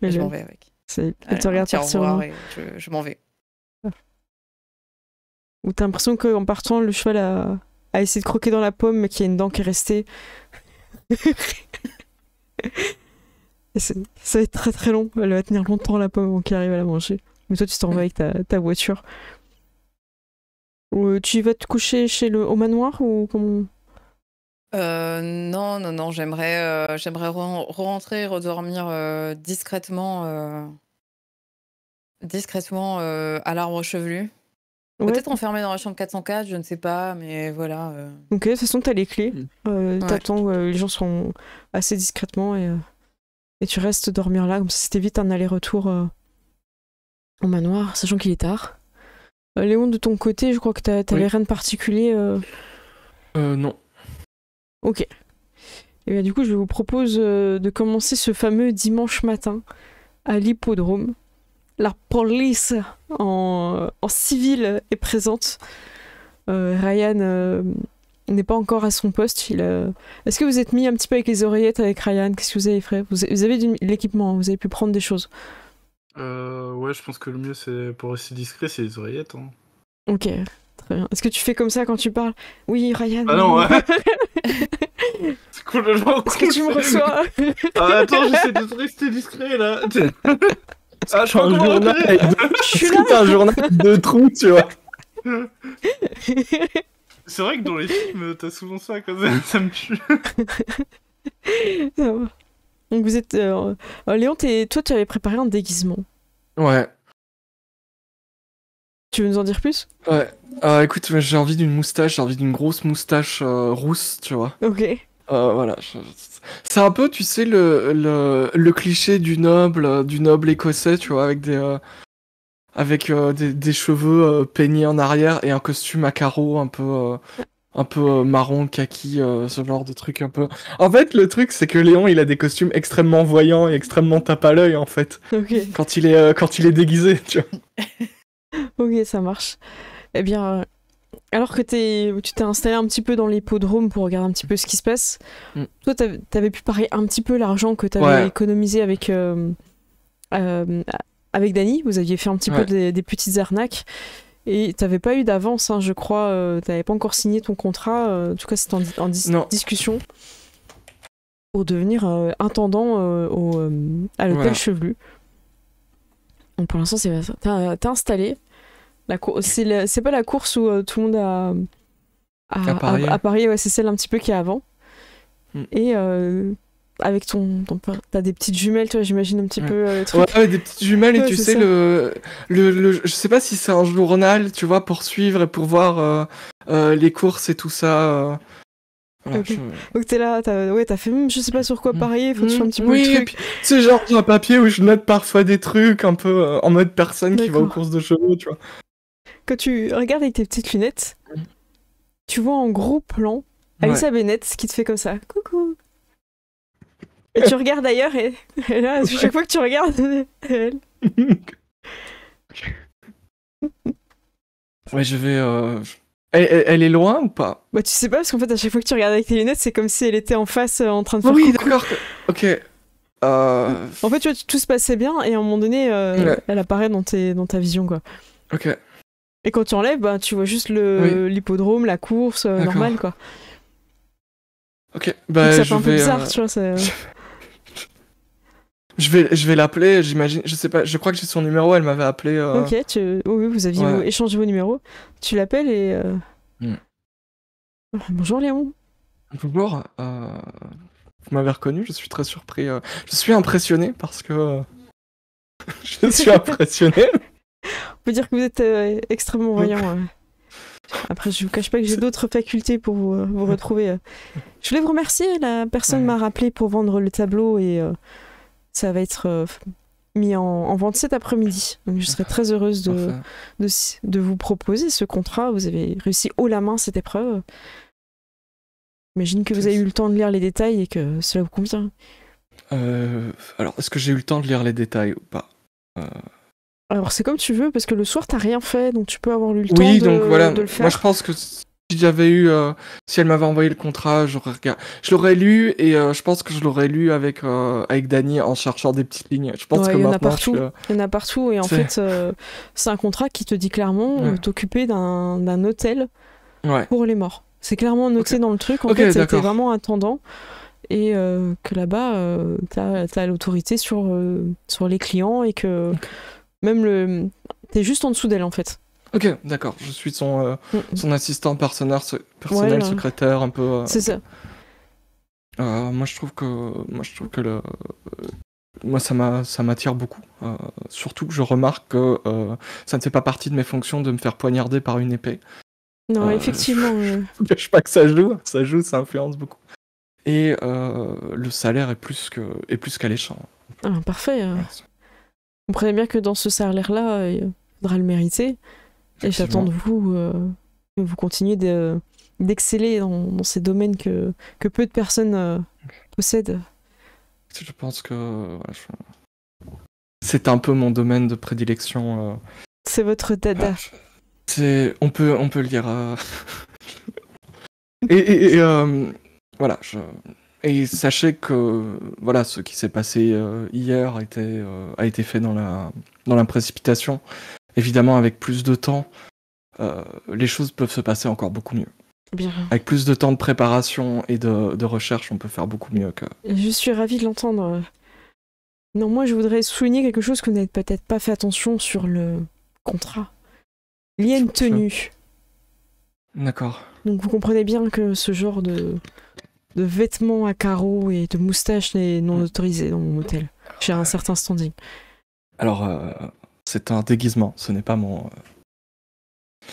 Speaker 2: Et je m'en vais avec.
Speaker 1: C'est- Elle te regarde loin.
Speaker 2: et je, je m'en vais.
Speaker 1: Ou t'as l'impression qu'en partant, le cheval a, a essayé de croquer dans la pomme, mais qu'il y a une dent qui est restée. Et ça va être très très long. Elle va tenir longtemps la pomme avant qu'il arrive à la manger. Mais toi, tu t'en vas avec ta, ta voiture. Ou, euh, tu vas te coucher chez le, au manoir ou comment?
Speaker 2: Euh, non, non, non, j'aimerais, euh, j'aimerais re- rentrer, redormir euh, discrètement, euh, discrètement euh, à l'arbre chevelu.
Speaker 1: Ouais.
Speaker 2: Peut-être enfermé dans la chambre 404, je ne sais pas, mais voilà. euh.
Speaker 1: Ok, de toute façon, t'as les clés.
Speaker 4: Mm.
Speaker 1: Euh,
Speaker 2: Ouais.
Speaker 1: T'attends, euh, les gens sont assez discrètement et, euh, et tu restes dormir là. Comme ça, c'était vite un aller-retour euh, au manoir, sachant qu'il est tard. Euh, Léon, de ton côté, je crois que t'a- t'avais
Speaker 4: Oui.
Speaker 1: rien de particulier. euh,
Speaker 4: Euh, non.
Speaker 1: Ok. Et bien, du coup, je vous propose euh, de commencer ce fameux dimanche matin à l'hippodrome. La police en, en civil est présente. Euh, Ryan euh, n'est pas encore à son poste. Est-ce que vous êtes mis un petit peu avec les oreillettes avec Ryan? Qu'est-ce que vous avez fait? Vous, avez l'équipement, hein, vous avez pu prendre des choses.
Speaker 3: Ouais, je pense que le mieux, c'est pour rester discret, c'est les oreillettes. hein.
Speaker 1: Ok, très bien. Est-ce que tu fais comme ça quand tu parles Oui, Ryan.
Speaker 3: Ah non, ouais. C'est complètement
Speaker 1: Est-ce que tu me reçois
Speaker 3: Ah, attends, j'essaie de rester discret là. Ah, je
Speaker 4: un journal avec deux-
Speaker 1: suis là
Speaker 4: un journal avec deux trous, tu vois.
Speaker 3: C'est vrai que dans les films, t'as souvent ça, quand même, ça me tue.
Speaker 1: Ça va. Donc vous êtes... euh, euh, Léon, t'es- toi tu avais préparé un déguisement.
Speaker 4: Ouais.
Speaker 1: Tu veux nous en dire plus?
Speaker 4: Ouais. Euh, écoute, j'ai envie d'une moustache, j'ai envie d'une grosse moustache euh, rousse, tu vois.
Speaker 1: Ok.
Speaker 4: Euh, voilà. C'est un peu, tu sais, le, le, le cliché du noble, euh, du noble écossais, tu vois, avec des, euh, avec euh, des, des cheveux euh, peignés en arrière et un costume à carreaux un peu, euh, un peu euh, marron, kaki, euh, ce genre de truc un peu. En fait, le truc, c'est que Léon, il a des costumes extrêmement voyants et extrêmement tape à l'œil, en fait,
Speaker 1: Ok.
Speaker 4: quand il est, euh, quand il est déguisé, tu vois.
Speaker 1: Ok, ça marche. Eh bien, alors que t'es- tu t'es installé un petit peu dans l'hippodrome pour regarder un petit peu ce qui se passe,
Speaker 4: Mm.
Speaker 1: toi, t'avais t'avais pu parier un petit peu l'argent que t'avais
Speaker 4: Ouais.
Speaker 1: économisé avec, euh, euh, avec Dany. Vous aviez fait un petit peu des, des petites arnaques. Et t'avais pas eu d'avance, hein, je crois. euh, t'avais pas encore signé ton contrat. euh, en tout cas, c'était en, di- en dis-
Speaker 4: Non.
Speaker 1: discussion pour devenir intendant au, à l'hôtel
Speaker 4: Voilà.
Speaker 1: Chevelu. Donc pour l'instant, c'est t'as installé. La c'est la- pas la course où euh, tout le monde a
Speaker 4: À
Speaker 1: a- a parié, ouais, c'est celle un petit peu qui est avant.
Speaker 4: Hmm.
Speaker 1: Et euh, avec ton, ton t'as des petites jumelles, toi, j'imagine un petit
Speaker 4: Ouais.
Speaker 1: peu euh.
Speaker 4: Ouais, ouais, des petites jumelles et tu sais
Speaker 1: ça.
Speaker 4: le, le, le- je sais pas si c'est un journal, tu vois, pour suivre et pour voir euh, euh, les courses et tout ça. euh. Voilà,
Speaker 1: Ok.
Speaker 4: je-
Speaker 1: Donc t'es là, t'as ouais, t'as fait, Hum, je sais pas sur quoi
Speaker 4: Hmm.
Speaker 1: parier, faut que tu fasses un petit peu
Speaker 4: oui,
Speaker 1: le truc.
Speaker 4: c'est genre un papier où je note parfois des trucs un peu euh, en mode personne qui va aux courses de chevaux, tu vois.
Speaker 1: Quand tu regardes avec tes petites lunettes, tu vois en gros plan Alissa Bennett qui te fait comme ça, coucou. Et tu regardes ailleurs et, et là, chaque fois que tu regardes, elle.
Speaker 4: ouais, je vais. euh, Elle, elle- elle est loin ou pas?
Speaker 1: Bah tu sais pas parce qu'en fait à chaque fois que tu regardes avec tes lunettes, c'est comme si elle était en face euh, en train de faire
Speaker 4: Oui, d'accord. Ok. Euh,
Speaker 1: En fait, tu vois, tout se passait bien et à un moment donné,
Speaker 4: Ouais.
Speaker 1: elle apparaît dans, tes, dans ta vision, quoi.
Speaker 4: Ok.
Speaker 1: Et quand tu enlèves, bah, tu vois juste le- l'hippodrome, la course, euh, normale, quoi.
Speaker 4: Ok.
Speaker 1: Donc
Speaker 4: Bah,
Speaker 1: ça
Speaker 4: je
Speaker 1: fait un peu
Speaker 4: vais.
Speaker 1: bizarre,
Speaker 4: euh,
Speaker 1: tu vois. c'est-
Speaker 4: Je vais, je vais l'appeler, j'imagine. Je sais pas, je crois que j'ai son numéro, elle m'avait appelé. euh,
Speaker 1: Ok, tu... oui, oui, vous aviez
Speaker 4: Ouais.
Speaker 1: échangé vos numéros. Tu l'appelles et. euh,
Speaker 4: Hmm.
Speaker 1: Bonjour Léon.
Speaker 4: Bonjour. euh, Vous m'avez reconnu, je suis très surpris. euh, Je suis impressionné parce que. je suis impressionné.
Speaker 1: Peut dire que vous êtes euh, extrêmement voyant. euh. Après, je vous cache pas que j'ai d'autres facultés pour vous, euh, vous retrouver. euh. Je voulais vous remercier. La personne
Speaker 4: Ouais.
Speaker 1: m'a rappelé pour vendre le tableau et ça va être mis en, en vente cet après-midi. Donc, je serais très heureuse de, vous proposer ce contrat. Vous avez réussi haut la main cette épreuve. J'imagine que vous avez eu le temps de lire les détails et que cela vous convient.
Speaker 4: Euh, alors, est-ce que j'ai eu le temps de lire les détails ou pas? Euh,
Speaker 1: Alors, c'est comme tu veux, parce que le soir, t'as rien fait, donc tu peux avoir eu le
Speaker 4: Oui,
Speaker 1: temps de,
Speaker 4: donc voilà.
Speaker 1: de le faire.
Speaker 4: Moi, je pense que si j'avais eu, euh, si elle m'avait envoyé le contrat, j'aurais regardé. Je l'aurais lu et euh, je pense que je l'aurais lu avec euh, avec Dany en cherchant des petites lignes. Je pense
Speaker 1: Ouais,
Speaker 4: que
Speaker 1: il y en a partout.
Speaker 4: je-
Speaker 1: Il y en a partout, et en fait, c'est un contrat qui te dit clairement
Speaker 4: Ouais.
Speaker 1: t'occuper d'un d'un hôtel
Speaker 4: Ouais.
Speaker 1: pour les morts. C'est clairement noté dans le truc. En
Speaker 4: Ok,
Speaker 1: fait, c'était vraiment attendant. Et que là-bas, t'as as, l'autorité sur, sur les clients et que même le. T'es juste en dessous d'elle en fait.
Speaker 4: Ok, d'accord. Je suis son euh,
Speaker 1: Mm.
Speaker 4: son assistant personnel, personnel
Speaker 1: Ouais,
Speaker 4: secrétaire, un peu. euh,
Speaker 1: C'est ça.
Speaker 4: euh, moi, je trouve que moi, je trouve que le moi, ça m'a ça m'attire beaucoup. Surtout que je remarque que ça ne fait pas partie de mes fonctions de me faire poignarder par une épée.
Speaker 1: Non, effectivement.
Speaker 4: Je ne cache pas que ça joue, ça joue, ça influence beaucoup. Et le salaire est plus qu'alléchant.
Speaker 1: ah, parfait.
Speaker 4: Ouais,
Speaker 1: Comprenez bien que dans ce salaire-là, euh, il faudra le mériter. Et j'attends de vous euh, que vous continuez de- d'exceller dans, dans ces domaines que, que peu de personnes euh, possèdent.
Speaker 4: Je pense que voilà, je- c'est un peu mon domaine de prédilection. euh,
Speaker 1: C'est votre dada.
Speaker 4: Ah, C'est, on peut, on peut le dire. et et- et, voilà. Je... Et sachez que voilà, ce qui s'est passé euh, hier a été, euh, a été fait dans la, dans la précipitation. Évidemment, avec plus de temps, euh, les choses peuvent se passer encore beaucoup mieux.
Speaker 1: Bien.
Speaker 4: Avec plus de temps de préparation et de, de recherche, on peut faire beaucoup mieux que.
Speaker 1: Je suis ravie de l'entendre. Non, moi, je voudrais souligner quelque chose que vous n'avez peut-être pas fait attention sur le contrat. Il y a une tenue.
Speaker 4: D'accord.
Speaker 1: Donc vous comprenez bien que ce genre de, de vêtements à carreaux et de moustaches n'est non
Speaker 4: Mm.
Speaker 1: autorisé dans mon hôtel. J'ai un certain standing.
Speaker 4: Alors, euh, c'est un déguisement. Ce n'est pas mon. euh,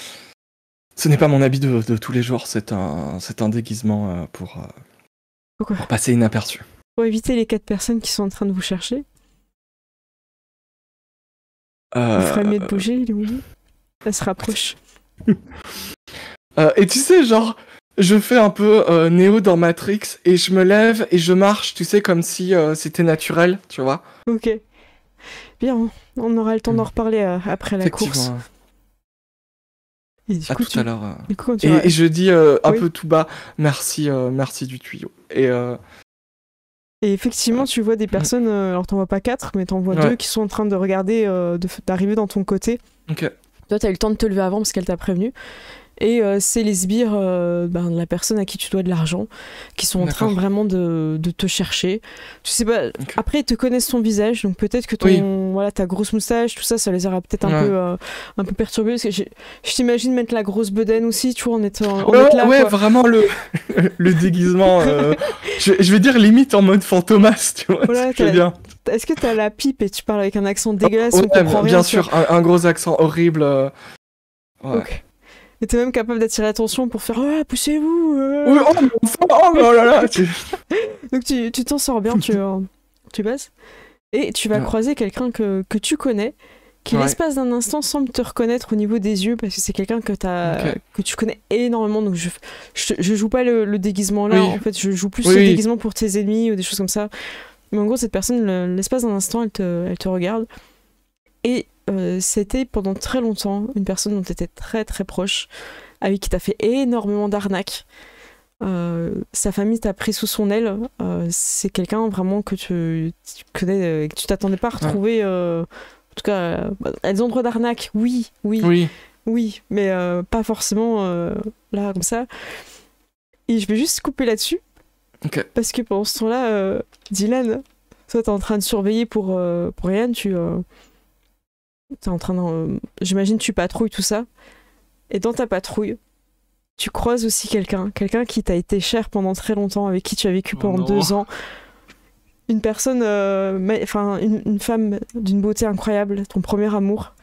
Speaker 4: Ce n'est pas mon habit de, de tous les jours. C'est un, c'est un déguisement euh, pour,
Speaker 1: Pourquoi
Speaker 4: pour passer inaperçu.
Speaker 1: Pour éviter les quatre personnes qui sont en train de vous chercher,
Speaker 4: Euh,
Speaker 1: il ferait mieux de bouger, Léonie. Elle se rapproche.
Speaker 4: et tu sais, genre, je fais un peu euh, Néo dans Matrix et je me lève et je marche, tu sais, comme si euh, c'était naturel, tu vois.
Speaker 1: Ok. Bien, on aura le temps d'en reparler euh, après la course.
Speaker 4: Effectivement.
Speaker 1: Et du
Speaker 4: À
Speaker 1: coup,
Speaker 4: tout
Speaker 1: tu,
Speaker 4: à l'heure. euh. Et,
Speaker 1: vas-
Speaker 4: et je dis euh, un
Speaker 1: Oui.
Speaker 4: peu tout bas, merci, euh, merci du tuyau. Et euh,
Speaker 1: Et effectivement, tu vois des personnes, euh, alors t'en vois pas quatre, mais t'en vois
Speaker 4: Ouais.
Speaker 1: deux qui sont en train de regarder, euh, d'arriver dans ton côté.
Speaker 4: ok.
Speaker 1: Toi, t'as eu le temps de te lever avant parce qu'elle t'a prévenu. Et euh, c'est les sbires euh, ben, de la personne à qui tu dois de l'argent qui sont en train vraiment de, de te chercher. Tu sais pas. Après, ils te connaissent ton visage, donc peut-être que ton,
Speaker 4: Oui.
Speaker 1: voilà, ta grosse moustache, tout ça, ça les aura peut-être un
Speaker 4: Ouais.
Speaker 1: peu, euh, un peu perturbés. Parce que je t'imagine mettre la grosse bedaine aussi, tu vois, en étant, en
Speaker 4: Ouais,
Speaker 1: être là.
Speaker 4: ouais,
Speaker 1: quoi.
Speaker 4: vraiment le, le déguisement. euh, je, je vais dire limite en mode fantomas, tu vois.
Speaker 1: Voilà,
Speaker 4: ce dire.
Speaker 1: Est-ce que t'as la pipe et tu parles avec un accent dégueulasse
Speaker 4: Ouais,
Speaker 1: on comprend
Speaker 4: bien
Speaker 1: rien,
Speaker 4: sûr, un, un gros accent horrible. euh, ouais.
Speaker 1: Et t'es même capable d'attirer l'attention pour faire Ouais, poussez-vous euh.
Speaker 4: Oh, oh, oh là là.
Speaker 1: Donc tu tu t'en sors bien, tu, euh, tu passes. Et tu vas
Speaker 4: Ouais.
Speaker 1: croiser quelqu'un que, que tu connais, qui
Speaker 4: Ouais.
Speaker 1: l'espace d'un instant semble te reconnaître au niveau des yeux, parce que c'est quelqu'un que, que tu connais énormément. Donc je, je, je joue pas le, le déguisement là,
Speaker 4: Oui.
Speaker 1: en fait, je joue plus
Speaker 4: Oui,
Speaker 1: le déguisement pour tes ennemis ou des choses comme ça. Mais en gros, cette personne, le- l'espace d'un instant, elle te, elle te regarde. Et euh, c'était pendant très longtemps une personne dont tu étais très très proche, avec qui t'as fait énormément d'arnaques. euh, sa famille t'a pris sous son aile. Euh, c'est quelqu'un vraiment que tu, tu connais et que tu t'attendais pas à retrouver. en tout cas, elles ont droit d'arnaque, oui, oui, oui,
Speaker 4: Oui.
Speaker 1: mais pas forcément là comme ça. Et je vais juste couper là-dessus. Parce que pendant ce temps-là, Dylan, toi, t'es en train de surveiller pour, pour Ryan, tu. T'es en train de. euh, J'imagine tu patrouilles tout ça. Et dans ta patrouille, tu croises aussi quelqu'un. Quelqu'un qui t'a été cher pendant très longtemps, avec qui tu as vécu pendant deux ans. Une personne. euh, Enfin, une, une femme d'une beauté incroyable, ton premier amour.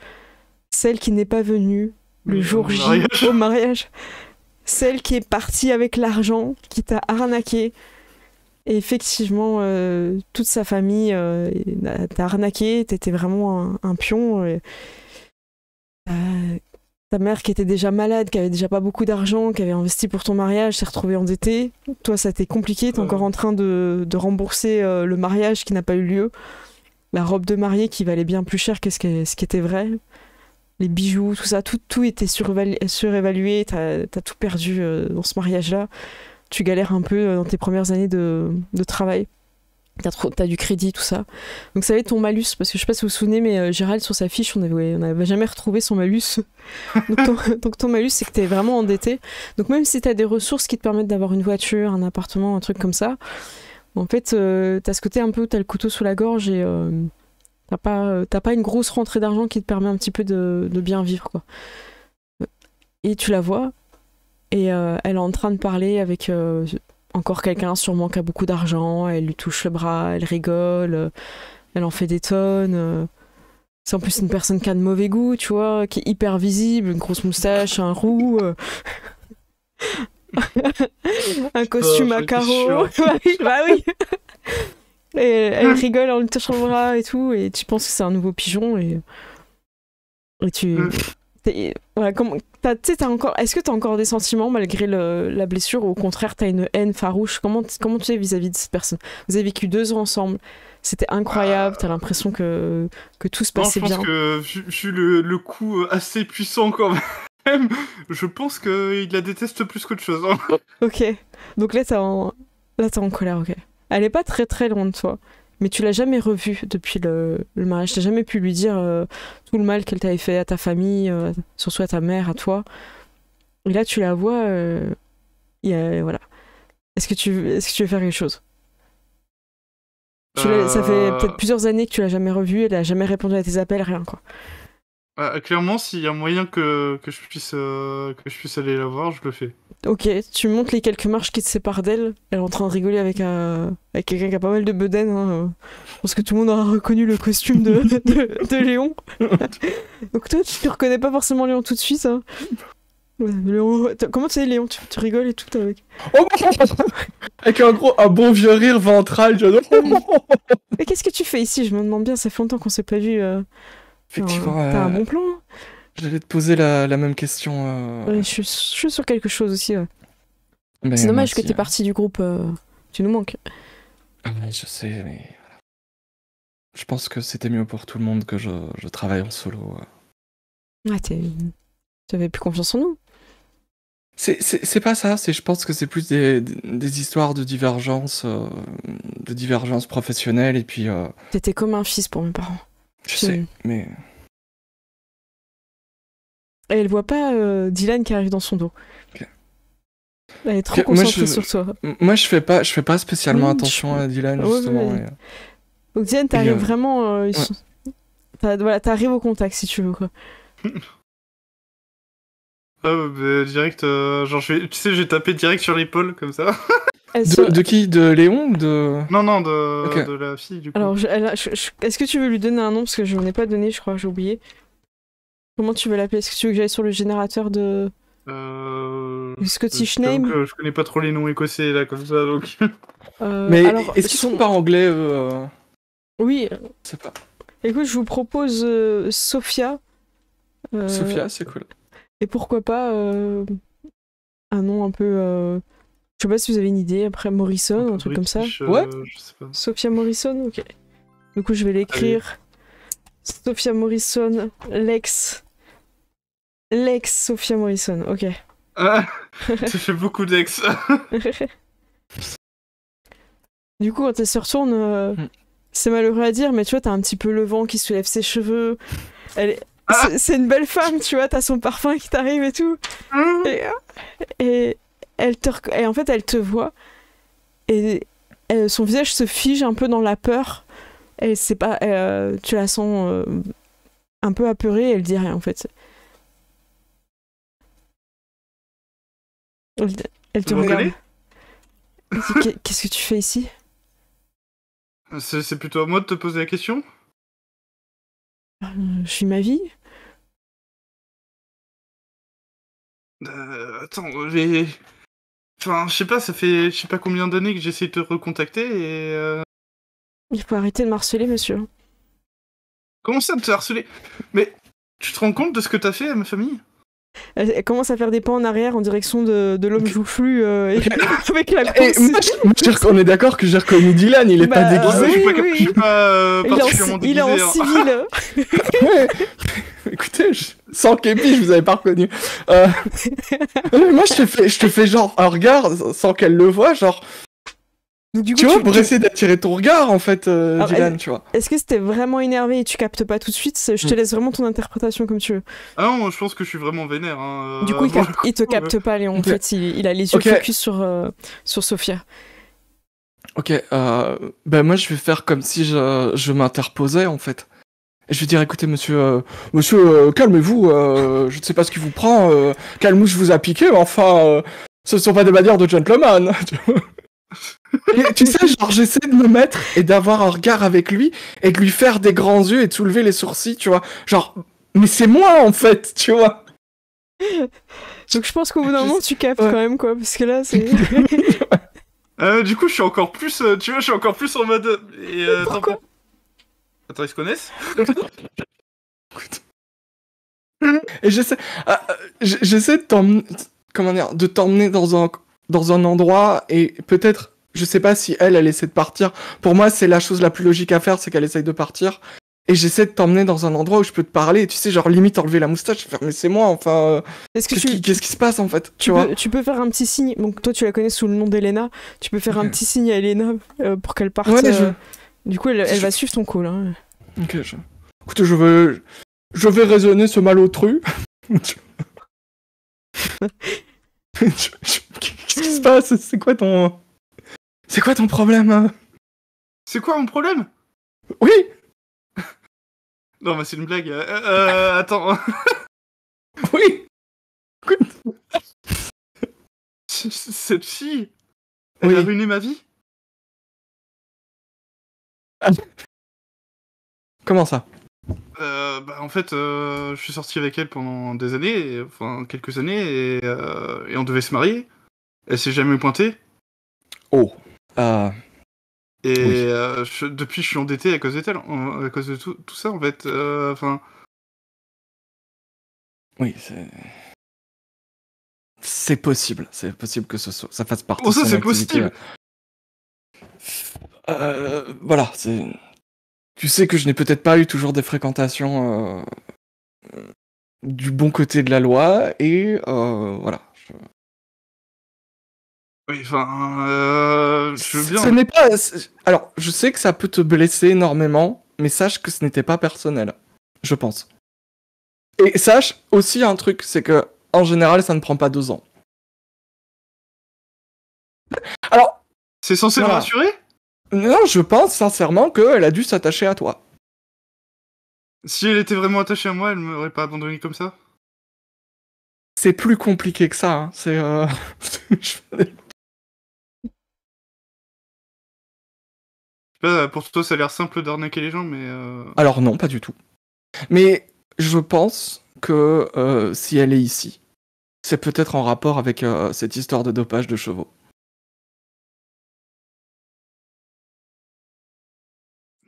Speaker 1: Celle qui n'est pas venue le jour J
Speaker 3: mariage.
Speaker 1: au mariage. Celle qui est partie avec l'argent, qui t'a arnaqué. Et effectivement, euh, toute sa famille euh, t'a arnaqué, t'étais vraiment un, un pion. et, euh, ta mère qui était déjà malade, qui avait déjà pas beaucoup d'argent, qui avait investi pour ton mariage, s'est retrouvée endettée. Toi, ça t'est compliqué, t'es encore en train de, de rembourser euh, le mariage qui n'a pas eu lieu. La robe de mariée qui valait bien plus cher que ce qui, ce qui était vrai. Les bijoux, tout ça, tout, tout était surévalué, t'as as tout perdu dans ce mariage-là. Tu galères un peu euh, dans tes premières années de, de travail. T'as trop- t'as du crédit, tout ça. Donc ça va être ton malus, parce que je sais pas si vous vous souvenez, mais euh, Gérald, sur sa fiche, on n'avait on jamais retrouvé son malus. donc, ton, donc ton malus, c'est que t'es vraiment endetté. Donc même si t'as des ressources qui te permettent d'avoir une voiture, un appartement, un truc comme ça, en fait, euh, t'as ce côté un peu où t'as le couteau sous la gorge et euh, t'as pas, euh, t'as pas une grosse rentrée d'argent qui te permet un petit peu de, de bien vivre, quoi. Et tu la vois, et euh, elle est en train de parler avec euh, encore quelqu'un, sûrement qui a beaucoup d'argent. Elle lui touche le bras, elle rigole, euh, elle en fait des tonnes. C'est en plus une personne qui a de mauvais goût, tu vois, qui est hyper visible, une grosse moustache, un roux. un costume
Speaker 3: Oh,
Speaker 1: à carreaux. bah oui, bah oui. Et elle rigole en lui touchant le bras et tout, et tu penses que c'est un nouveau pigeon, et, et tu.
Speaker 3: Mm.
Speaker 1: t'es- voilà, comment, t'as- tu sais, t'as encore, est-ce que t'as encore des sentiments malgré le- la blessure, ou au contraire, t'as une haine farouche? Comment, comment tu es vis-à-vis de cette personne? Vous avez vécu deux ans ensemble, c'était incroyable, t'as l'impression que, que tout se
Speaker 3: Non,
Speaker 1: passait
Speaker 3: je pense
Speaker 1: bien.
Speaker 3: que vu, le, le coup euh, assez puissant quand même, je pense qu'il la déteste plus qu'autre chose. hein.
Speaker 1: Ok, donc là, t'es en... là, t'es en colère, ok. Elle est pas très très loin de toi, mais tu l'as jamais revue depuis le, le mariage. T'as jamais pu lui dire euh, tout le mal qu'elle t'avait fait à ta famille, euh, surtout à ta mère, à toi. Et là, tu la vois, euh, y a- voilà. Est-ce que tu, est-ce que tu veux faire quelque chose? Tu Ça fait
Speaker 3: Euh,
Speaker 1: peut-être plusieurs années que tu l'as jamais revue. Elle a jamais répondu à tes appels, rien quoi.
Speaker 3: Euh, clairement, s'il y a moyen que, que, je puisse, euh, que je puisse aller la voir, je le fais.
Speaker 1: Ok, tu montes les quelques marches qui te séparent d'elle. Elle est en train de rigoler avec, un... avec quelqu'un qui a pas mal de bedaine. Hein. Je pense que tout le monde aura reconnu le costume de, de, de Léon. Donc toi, tu ne reconnais pas forcément Léon tout de suite. Hein. Léon... Comment tu sais Léon tu, tu rigoles et tout avec...
Speaker 4: Oh, Avec un gros, un bon vieux rire ventral, je
Speaker 1: Mais qu'est-ce que tu fais ici? Je me demande bien, ça fait longtemps qu'on s'est pas vu. euh.
Speaker 4: Effectivement,
Speaker 1: T'as un
Speaker 4: euh,
Speaker 1: bon plan hein
Speaker 4: j'allais te poser la, la même question. euh,
Speaker 1: Ouais, je, suis, je suis sur quelque chose aussi.
Speaker 4: mais
Speaker 1: C'est dommage que t'es
Speaker 4: hein.
Speaker 1: parti du groupe. euh, Tu nous manques.
Speaker 4: Ah ouais, je sais, mais. Je pense que c'était mieux pour tout le monde que je, je travaille en solo.
Speaker 1: Ouais, t'es... T'avais plus confiance en nous.
Speaker 4: C'est- pas ça, c'est je pense que c'est plus des, des histoires de divergence, euh, de divergence professionnelle et puis euh,
Speaker 1: T'étais comme un fils pour mes parents.
Speaker 4: Je sais, mais
Speaker 1: Et elle voit pas euh, Dylan qui arrive dans son dos.
Speaker 4: Ok.
Speaker 1: Elle est trop
Speaker 4: Ok, moi,
Speaker 1: concentrée
Speaker 4: je-
Speaker 1: sur toi.
Speaker 4: Moi je fais pas, je fais pas spécialement attention
Speaker 1: je-
Speaker 4: à Dylan
Speaker 1: Ouais,
Speaker 4: justement.
Speaker 1: ouais.
Speaker 4: et, euh,
Speaker 1: Donc Dylan, t'arrives
Speaker 4: euh,
Speaker 1: vraiment. euh, sont- voilà, t'arrives au contact si tu veux quoi.
Speaker 3: Ah, bah, direct, euh, genre, je vais- tu sais, j'ai tapé direct sur l'épaule, comme ça.
Speaker 4: De, de qui? De Léon ou de
Speaker 3: Non, non, de, la fille, du coup.
Speaker 1: Alors, est-ce que tu veux lui donner un nom? Parce que je n'en ai pas donné, je crois, j'ai oublié. Comment tu veux l'appeler? Est-ce que tu veux que j'aille sur le générateur de
Speaker 3: Euh...
Speaker 1: Scottish name?
Speaker 3: que Je connais pas trop les noms écossais, là, comme ça, donc...
Speaker 1: Euh,
Speaker 4: Mais
Speaker 1: alors,
Speaker 4: est-ce qu'ils
Speaker 1: son-
Speaker 4: sont pas anglais euh,
Speaker 1: Oui.
Speaker 4: Je sais pas.
Speaker 1: Écoute, je vous propose euh, Sophia. Euh,
Speaker 4: Sophia, c'est cool.
Speaker 1: Et pourquoi pas euh, un nom un peu. Je sais pas si vous avez une idée, après Morrison, un, truc comme ça.
Speaker 3: Euh,
Speaker 4: Ouais.
Speaker 3: Je sais pas.
Speaker 1: Sophia Morrison, ok. Du coup, je vais l'écrire. Sophia Morrison, Lex. Lex Sophia Morrison, ok.
Speaker 3: Ah, ça fait beaucoup d'ex.
Speaker 1: du coup, quand elle se retourne, euh,
Speaker 4: Hmm.
Speaker 1: c'est malheureux à dire, mais tu vois, t'as un petit peu le vent qui soulève ses cheveux. Elle est-
Speaker 3: Ah.
Speaker 1: c'est- C'est une belle femme, tu vois, t'as son parfum qui t'arrive et tout. Et, et elle te rec- et en fait, elle te voit et elle- son visage se fige un peu dans la peur. Et c'est pas, euh, tu la sens euh, un peu apeurée. Elle dit rien en fait. Elle, elle te
Speaker 3: Vous
Speaker 1: regarde. Qu'est-ce que tu fais ici?
Speaker 3: C'est plutôt à moi de te poser la question?
Speaker 1: Euh, Je suis ma vie.
Speaker 3: Attends, j'ai... Enfin, je sais pas, ça fait je sais pas combien d'années que j'essaie de te recontacter et... euh,
Speaker 1: Il faut arrêter de m'harceler, monsieur.
Speaker 3: Comment ça de te harceler? Mais tu te rends compte de ce que t'as fait à ma famille?
Speaker 1: Elle, elle commence à faire des pas en arrière en direction de, de l'homme joufflu euh, et- avec la
Speaker 4: Et moi, je- rec- on est d'accord que j'ai reconnu Dylan, il est pas
Speaker 1: Bah,
Speaker 3: Ah,
Speaker 4: déguisé.
Speaker 3: Je suis pas,
Speaker 1: oui,
Speaker 3: je suis
Speaker 1: oui.
Speaker 3: pas euh,
Speaker 1: Il est en, il est en
Speaker 3: hein.
Speaker 1: civil.
Speaker 4: Ouais. Écoutez, je- sans képi, je vous avais pas reconnu. Euh, mais Moi, je te fais, je te fais genre un regard sans qu'elle le voie, genre,
Speaker 1: Donc, du coup,
Speaker 4: tu vois,
Speaker 1: tu-
Speaker 4: pour
Speaker 1: tu-
Speaker 4: essayer d'attirer ton regard, en fait, euh,
Speaker 1: Alors,
Speaker 4: Dylan, tu vois.
Speaker 1: Est-ce que c'était vraiment énervé et tu captes pas tout de suite? Je te
Speaker 4: Mm.
Speaker 1: laisse vraiment ton interprétation comme tu veux.
Speaker 3: Ah non, je pense que je suis vraiment vénère. Hein.
Speaker 1: Du
Speaker 3: euh,
Speaker 1: coup, il, te capte pas, Léon. En fait, il, il a les yeux
Speaker 4: Ok.
Speaker 1: focus sur, euh, sur Sophia.
Speaker 4: Ok, euh, ben moi, je vais faire comme si je, je m'interposais, en fait. Et je vais dire, écoutez, monsieur, euh, monsieur, euh, calmez-vous, euh, je ne sais pas ce qui vous prend, euh, Calmouche vous a piqué, mais enfin, euh, ce sont pas des manières de gentleman. tu vois. Et tu sais, genre, j'essaie de me mettre et d'avoir un regard avec lui et de lui faire des grands yeux et de soulever les sourcils, tu vois. Genre, mais c'est moi, en fait, tu vois.
Speaker 1: Donc je pense qu'au bout d'un moment, tu captes
Speaker 4: Ouais.
Speaker 1: quand même, quoi. Parce que là, c'est.
Speaker 3: Euh, du coup, je suis encore plus, euh, tu vois, je suis encore plus en mode. euh, Et, euh, attends,
Speaker 1: Pourquoi
Speaker 3: attends, ils se connaissent
Speaker 4: Et j'essaie, ah, j'essaie de t'emmener, comment dire, de t'emmener dans un, dans un endroit et peut-être, je sais pas si elle, elle essaie de partir. Pour moi, c'est la chose la plus logique à faire, c'est qu'elle essaye de partir. Et j'essaie de t'emmener dans un endroit où je peux te parler, tu sais, genre limite enlever la moustache, faire, mais c'est moi, enfin, euh,
Speaker 1: Est-ce que
Speaker 4: qu'est-ce
Speaker 1: tu,
Speaker 4: qui, qu'est-ce qui se passe en fait, tu,
Speaker 1: tu,
Speaker 4: vois
Speaker 1: peux, tu peux faire un petit signe Donc toi, tu la connais sous le nom d'Elena. Tu peux faire un petit signe à Elena euh, pour qu'elle parte.
Speaker 4: Ouais, je-
Speaker 1: euh, Du coup, elle, elle
Speaker 4: je-
Speaker 1: va suivre ton call. Hein.
Speaker 4: Ok, je... Écoute, je vais, je vais raisonner ce malotru. Qu'est-ce qui se passe? C'est quoi ton, c'est quoi ton problème hein
Speaker 3: C'est quoi mon problème?
Speaker 4: Oui.
Speaker 3: Non, mais c'est une blague. Euh, euh, attends.
Speaker 4: Oui.
Speaker 3: Cette fille, elle
Speaker 4: Oui.
Speaker 3: a ruiné ma vie?
Speaker 4: Comment ça?
Speaker 3: Euh, bah, en fait, euh, je suis sorti avec elle pendant des années, et- enfin quelques années, et, euh, et on devait se marier. Elle s'est jamais pointée.
Speaker 4: Oh. Euh,
Speaker 3: Et
Speaker 4: Oui.
Speaker 3: euh, je- depuis, je suis endetté à cause de, en- à cause de tout, tout ça, en fait. Euh,
Speaker 4: oui, c'est. C'est possible. C'est possible que ce soit, ça fasse partie
Speaker 3: Oh,
Speaker 4: de
Speaker 3: ça, c'est possible.
Speaker 4: Euh, voilà, c'est. Tu sais que je n'ai peut-être pas eu toujours des fréquentations du bon côté de la loi et voilà.
Speaker 3: Oui, enfin, euh, je veux bien.
Speaker 4: Ce n'est pas. Alors, je sais que ça peut te blesser énormément, mais sache que ce n'était pas personnel. Je pense. Et sache aussi un truc, c'est que en général, ça ne prend pas deux ans. Alors,
Speaker 3: C'est censé
Speaker 4: Voilà.
Speaker 3: me rassurer?
Speaker 4: Non, je pense sincèrement qu'elle a dû s'attacher à toi.
Speaker 3: Si elle était vraiment attachée à moi, elle m'aurait pas abandonné comme ça?
Speaker 4: C'est plus compliqué que ça. hein. C'est. euh,
Speaker 3: pas, pour toi, ça a l'air simple d'arnaquer les gens, mais. euh,
Speaker 4: Alors non, pas du tout. Mais je pense que euh, si elle est ici, c'est peut-être en rapport avec euh, cette histoire de dopage de chevaux.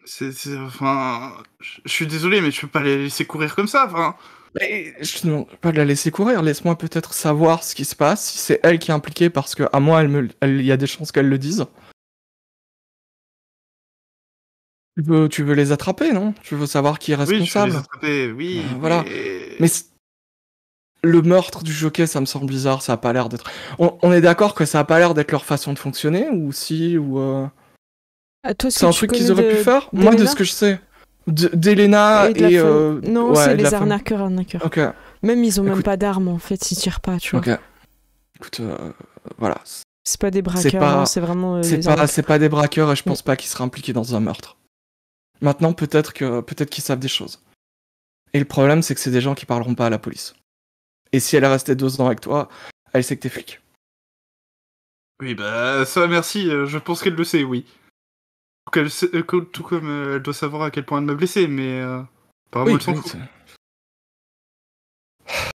Speaker 3: C'est, c'est- enfin, je suis désolé, mais je peux pas les laisser courir comme ça. Enfin,
Speaker 4: Mais je te demande pas la laisser courir, laisse-moi peut-être savoir ce qui se passe, si c'est elle qui est impliquée, parce que à moi, elle me, elle- il y a des chances qu'elle le dise. Tu veux, tu veux les attraper, non? Tu veux savoir qui est
Speaker 3: oui, je
Speaker 4: responsable
Speaker 3: les attraper, oui.
Speaker 4: Euh, voilà.
Speaker 3: Mais,
Speaker 4: le meurtre du jockey, ça me semble bizarre, ça a pas l'air d'être. On, est d'accord que ça a pas l'air d'être leur façon de fonctionner, ou si, ou. Euh... c'est un truc qu'ils auraient pu faire? Moi, de ce que je sais. D'Elena et. euh...
Speaker 1: Non, c'est les arnaqueurs, arnaqueurs. Ok. Même ils ont même pas d'armes en fait, ils tirent pas, tu vois.
Speaker 4: Ok. Écoute, euh, voilà.
Speaker 1: C'est pas des braqueurs, c'est vraiment. Euh,
Speaker 4: c'est pas, pas, des braqueurs et je pense pas qu'ils seraient impliqués dans un meurtre. Maintenant, peut-être que peut-être qu'ils savent des choses. Et le problème, c'est que c'est des gens qui parleront pas à la police. Et si elle est restée deux ans avec toi, elle sait que t'es flic.
Speaker 3: Oui, bah ça, merci. Euh, je pense qu'elle le sait, oui. tout comme elle doit savoir à quel point elle m'a blessé, mais apparemment elle s'en fout.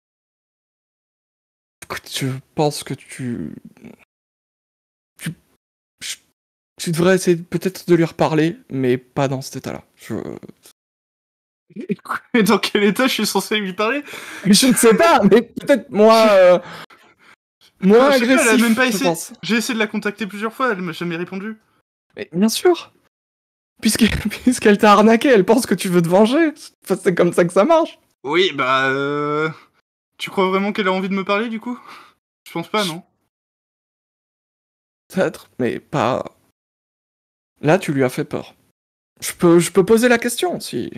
Speaker 4: je pense que tu... tu... devrais essayer peut-être de lui reparler, mais pas dans cet état-là. Je...
Speaker 3: Et dans quel état je suis censé lui parler?
Speaker 4: Je ne sais pas, mais peut-être moi... Euh... Moi, agressif,
Speaker 3: même pas essayé. J'ai essayé de la contacter plusieurs fois, elle m'a jamais répondu.
Speaker 4: Mais bien sûr Puisqu'elle t'a arnaqué, elle pense que tu veux te venger. c'est comme ça que ça marche.
Speaker 3: Oui, bah... Euh... Tu crois vraiment qu'elle a envie de me parler du coup? Je pense pas, non
Speaker 4: Peut-être, mais pas. Là, tu lui as fait peur. Je peux, je peux poser la question si.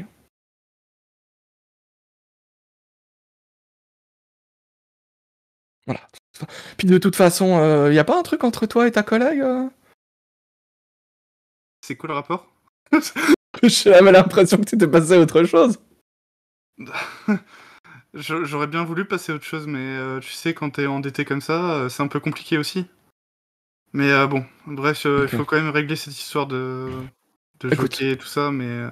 Speaker 4: Voilà. Puis de toute façon, il euh, y a pas un truc entre toi et ta collègue euh?
Speaker 3: C'est quoi le rapport?
Speaker 4: J'ai l'impression que tu t'es passé à autre chose.
Speaker 3: J'aurais bien voulu passer à autre chose, mais euh, tu sais, quand t'es endetté comme ça, c'est un peu compliqué aussi. Mais euh, bon, bref, il faut quand même régler cette histoire de, de et tout ça, mais.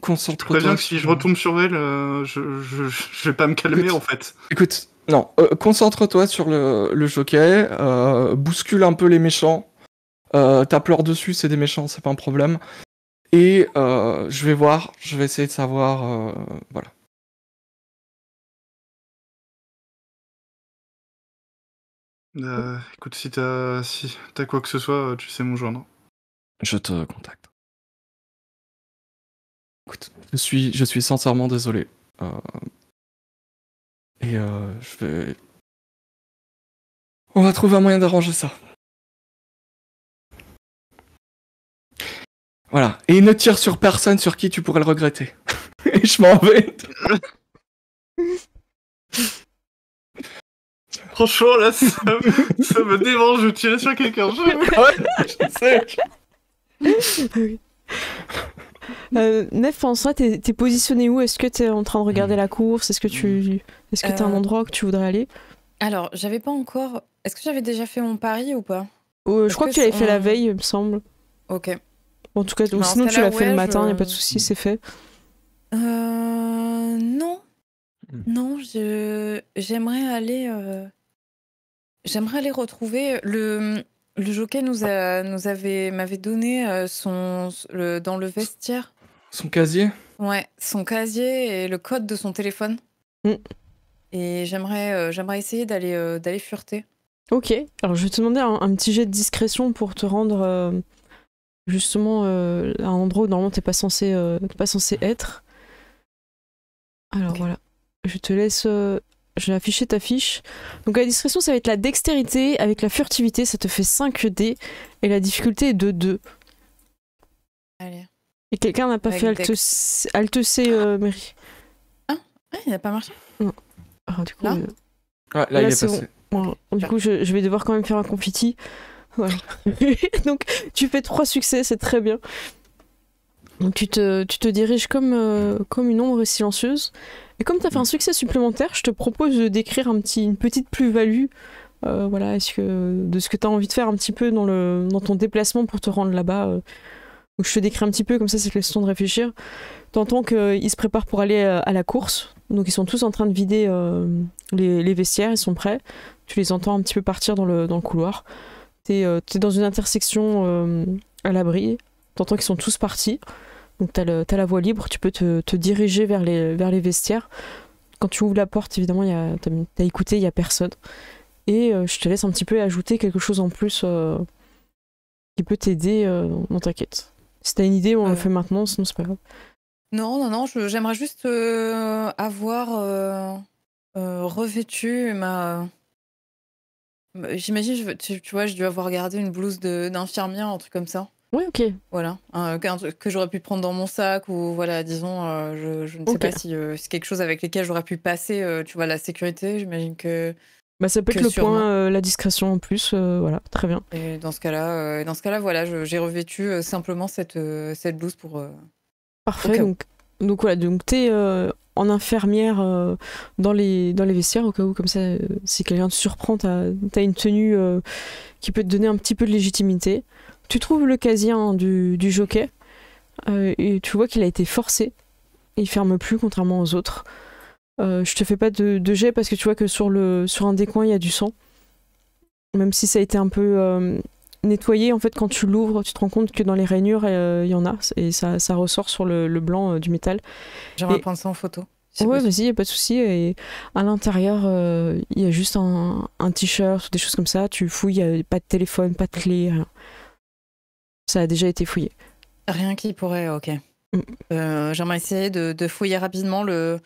Speaker 4: Concentre-toi.
Speaker 3: bien que si je retombe sur elle, je, je, vais pas me calmer en fait.
Speaker 4: Écoute, non, concentre-toi sur le, le jockey, bouscule un peu les méchants. tape leur dessus, c'est des méchants, c'est pas un problème. Et je vais voir, je vais essayer de savoir. voilà.
Speaker 3: Euh, écoute, si t'as si as quoi que ce soit, tu sais mon joindre.
Speaker 4: Je te contacte. Écoute, je suis, je suis sincèrement désolé. Euh, et euh, je vais. On va trouver un moyen d'arranger ça. Voilà. Et ne tire sur personne sur qui tu pourrais le regretter. et je m'en vais.
Speaker 3: Franchement, là, ça, me dérange de tirer sur quelqu'un. Je...
Speaker 1: ouais, sais. Euh, Nef, en soi, t'es, positionné où? Est-ce que t'es en train de regarder la course? Est-ce que tu, est-ce que t'as un euh, endroit où tu voudrais aller?
Speaker 2: Alors, j'avais pas encore. Est-ce que j'avais déjà fait mon pari ou pas?
Speaker 1: Euh, Je crois que, tu l'avais fait la veille, il me semble.
Speaker 2: Ok.
Speaker 1: en tout cas, sinon tu l'as fait le matin, il a pas de souci, c'est fait.
Speaker 2: Euh, non. Hmm. Non, je... j'aimerais aller. J'aimerais aller retrouver le. Le jockey nous, a, nous avait, m'avait donné euh, son, le, dans le vestiaire.
Speaker 4: Son casier?
Speaker 2: Ouais, son casier et le code de son téléphone. Mm. Et j'aimerais, euh, j'aimerais essayer d'aller, euh, d'aller fureter.
Speaker 1: Ok, alors je vais te demander un, petit jet de discrétion pour te rendre justement à un endroit où normalement t'es pas censé, pas censé être. Alors voilà, je te laisse je vais afficher ta fiche. Donc la discrétion, ça va être la dextérité. Avec la furtivité, ça te fait 5 dés. Et la difficulté est de 2.
Speaker 2: Allez.
Speaker 1: Et quelqu'un n'a pas fait Alt, C, Alt C euh, Mary.
Speaker 2: Ah, il n'a pas marché
Speaker 1: Non. Alors, du coup,
Speaker 4: là, euh, là, il est, passé.
Speaker 1: Bon. du coup, je, je, vais devoir quand même faire un confetti. Voilà. Donc, tu fais 3 succès, c'est très bien. Donc, tu te, tu te diriges comme, euh, comme une ombre silencieuse. Et comme tu as fait un succès supplémentaire, je te propose de décrire une petite plus-value euh, voilà, de ce que tu as envie de faire un petit peu dans, ton déplacement pour te rendre là-bas. Euh. Je te décris un petit peu, comme ça c'est question de réfléchir. T'entends qu'ils se préparent pour aller euh, à la course, donc ils sont tous en train de vider les, vestiaires, ils sont prêts. Tu les entends un petit peu partir dans le, couloir. T'es es dans une intersection à l'abri, t'entends qu'ils sont tous partis. Donc tu as, la voie libre, tu peux te, diriger vers les, vers les vestiaires. Quand tu ouvres la porte, évidemment, tu as, écouté, il n'y a personne. Et euh, je te laisse un petit peu ajouter quelque chose en plus euh, qui peut t'aider euh, dans ta quête. Si tu as une idée, on le fait maintenant, sinon c'est pas grave.
Speaker 2: Non, non, non, j'aimerais juste avoir revêtue ma. J'imagine, tu, tu vois, je dois avoir gardé une blouse de- d'infirmière, un truc comme ça.
Speaker 1: Ouais, ok.
Speaker 2: Voilà, un, truc que j'aurais pu prendre dans mon sac ou voilà, disons, euh, je, je ne sais pas si euh, c'est quelque chose avec lesquels j'aurais pu passer, euh, tu vois, la sécurité. J'imagine que
Speaker 1: Bah, ça peut être le
Speaker 2: sûrement.
Speaker 1: point, euh, la discrétion en plus. euh, voilà, très bien.
Speaker 2: et dans ce cas-là, euh, dans ce cas-là, voilà, j'ai revêtu euh, simplement cette euh, cette blouse pour. euh,
Speaker 1: Parfait. Donc, donc voilà, donc t'es euh, en infirmière euh, dans, les, dans les vestiaires au cas où, comme ça, euh, si quelqu'un te surprend, t'as as une tenue euh, qui peut te donner un petit peu de légitimité. Tu trouves le casier hein, du, du jockey euh, et tu vois qu'il a été forcé. Il ferme plus, contrairement aux autres. Euh, je te fais pas de, de jet parce que tu vois que sur, le, sur un des coins, il y a du sang. Même si ça a été un peu euh, nettoyé, en fait, quand tu l'ouvres, tu te rends compte que dans les rainures, euh, il y en a et ça, ça ressort sur le, le blanc du métal.
Speaker 2: J'aimerais
Speaker 1: Et-
Speaker 2: prendre ça en photo. si
Speaker 1: Ouais, vas-y, y a pas de souci. Et à l'intérieur, euh, il y a juste un, un t-shirt ou des choses comme ça. Tu fouilles, y a pas de téléphone, pas de clé, rien. Ça a déjà été fouillé.
Speaker 2: Rien qui pourrait, ok.
Speaker 1: Mm.
Speaker 2: Euh, J'aimerais essayer de, de fouiller rapidement le,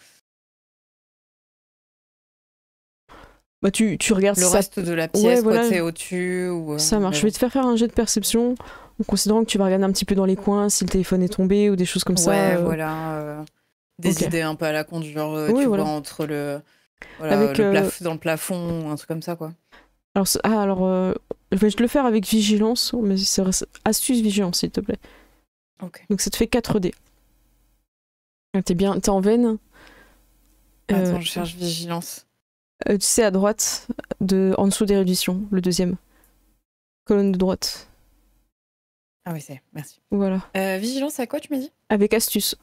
Speaker 1: Bah, tu, tu regardes
Speaker 2: le
Speaker 1: ça.
Speaker 2: reste de la pièce, quoi,
Speaker 1: voilà.
Speaker 2: au-dessus. ou, euh,
Speaker 1: Ça marche. Je vais te faire faire un jet de perception en considérant que tu vas regarder un petit peu dans les coins si le téléphone est tombé ou des choses comme ça.
Speaker 2: Ouais,
Speaker 1: euh,
Speaker 2: voilà. euh, des idées un peu à la conduire, euh,
Speaker 1: Oui,
Speaker 2: tu
Speaker 1: voilà.
Speaker 2: vois, entre le. Voilà,
Speaker 1: Avec,
Speaker 2: le plaf- dans le plafond, un truc comme ça, quoi.
Speaker 1: Alors, ah, alors je vais le faire avec vigilance, mais c'est astuce vigilance, s'il te plaît.
Speaker 2: Ok.
Speaker 1: Donc ça te fait 4 dés. Ah, T'es bien, t'es en veine. Euh,
Speaker 2: Attends, je cherche vigilance.
Speaker 1: euh, tu sais, à droite, de, en dessous d'érudition, le deuxième. Colonne de droite.
Speaker 2: Ah oui, c'est. Merci.
Speaker 1: Voilà.
Speaker 2: Euh, vigilance, à quoi tu m'as dit?
Speaker 1: Avec astuce.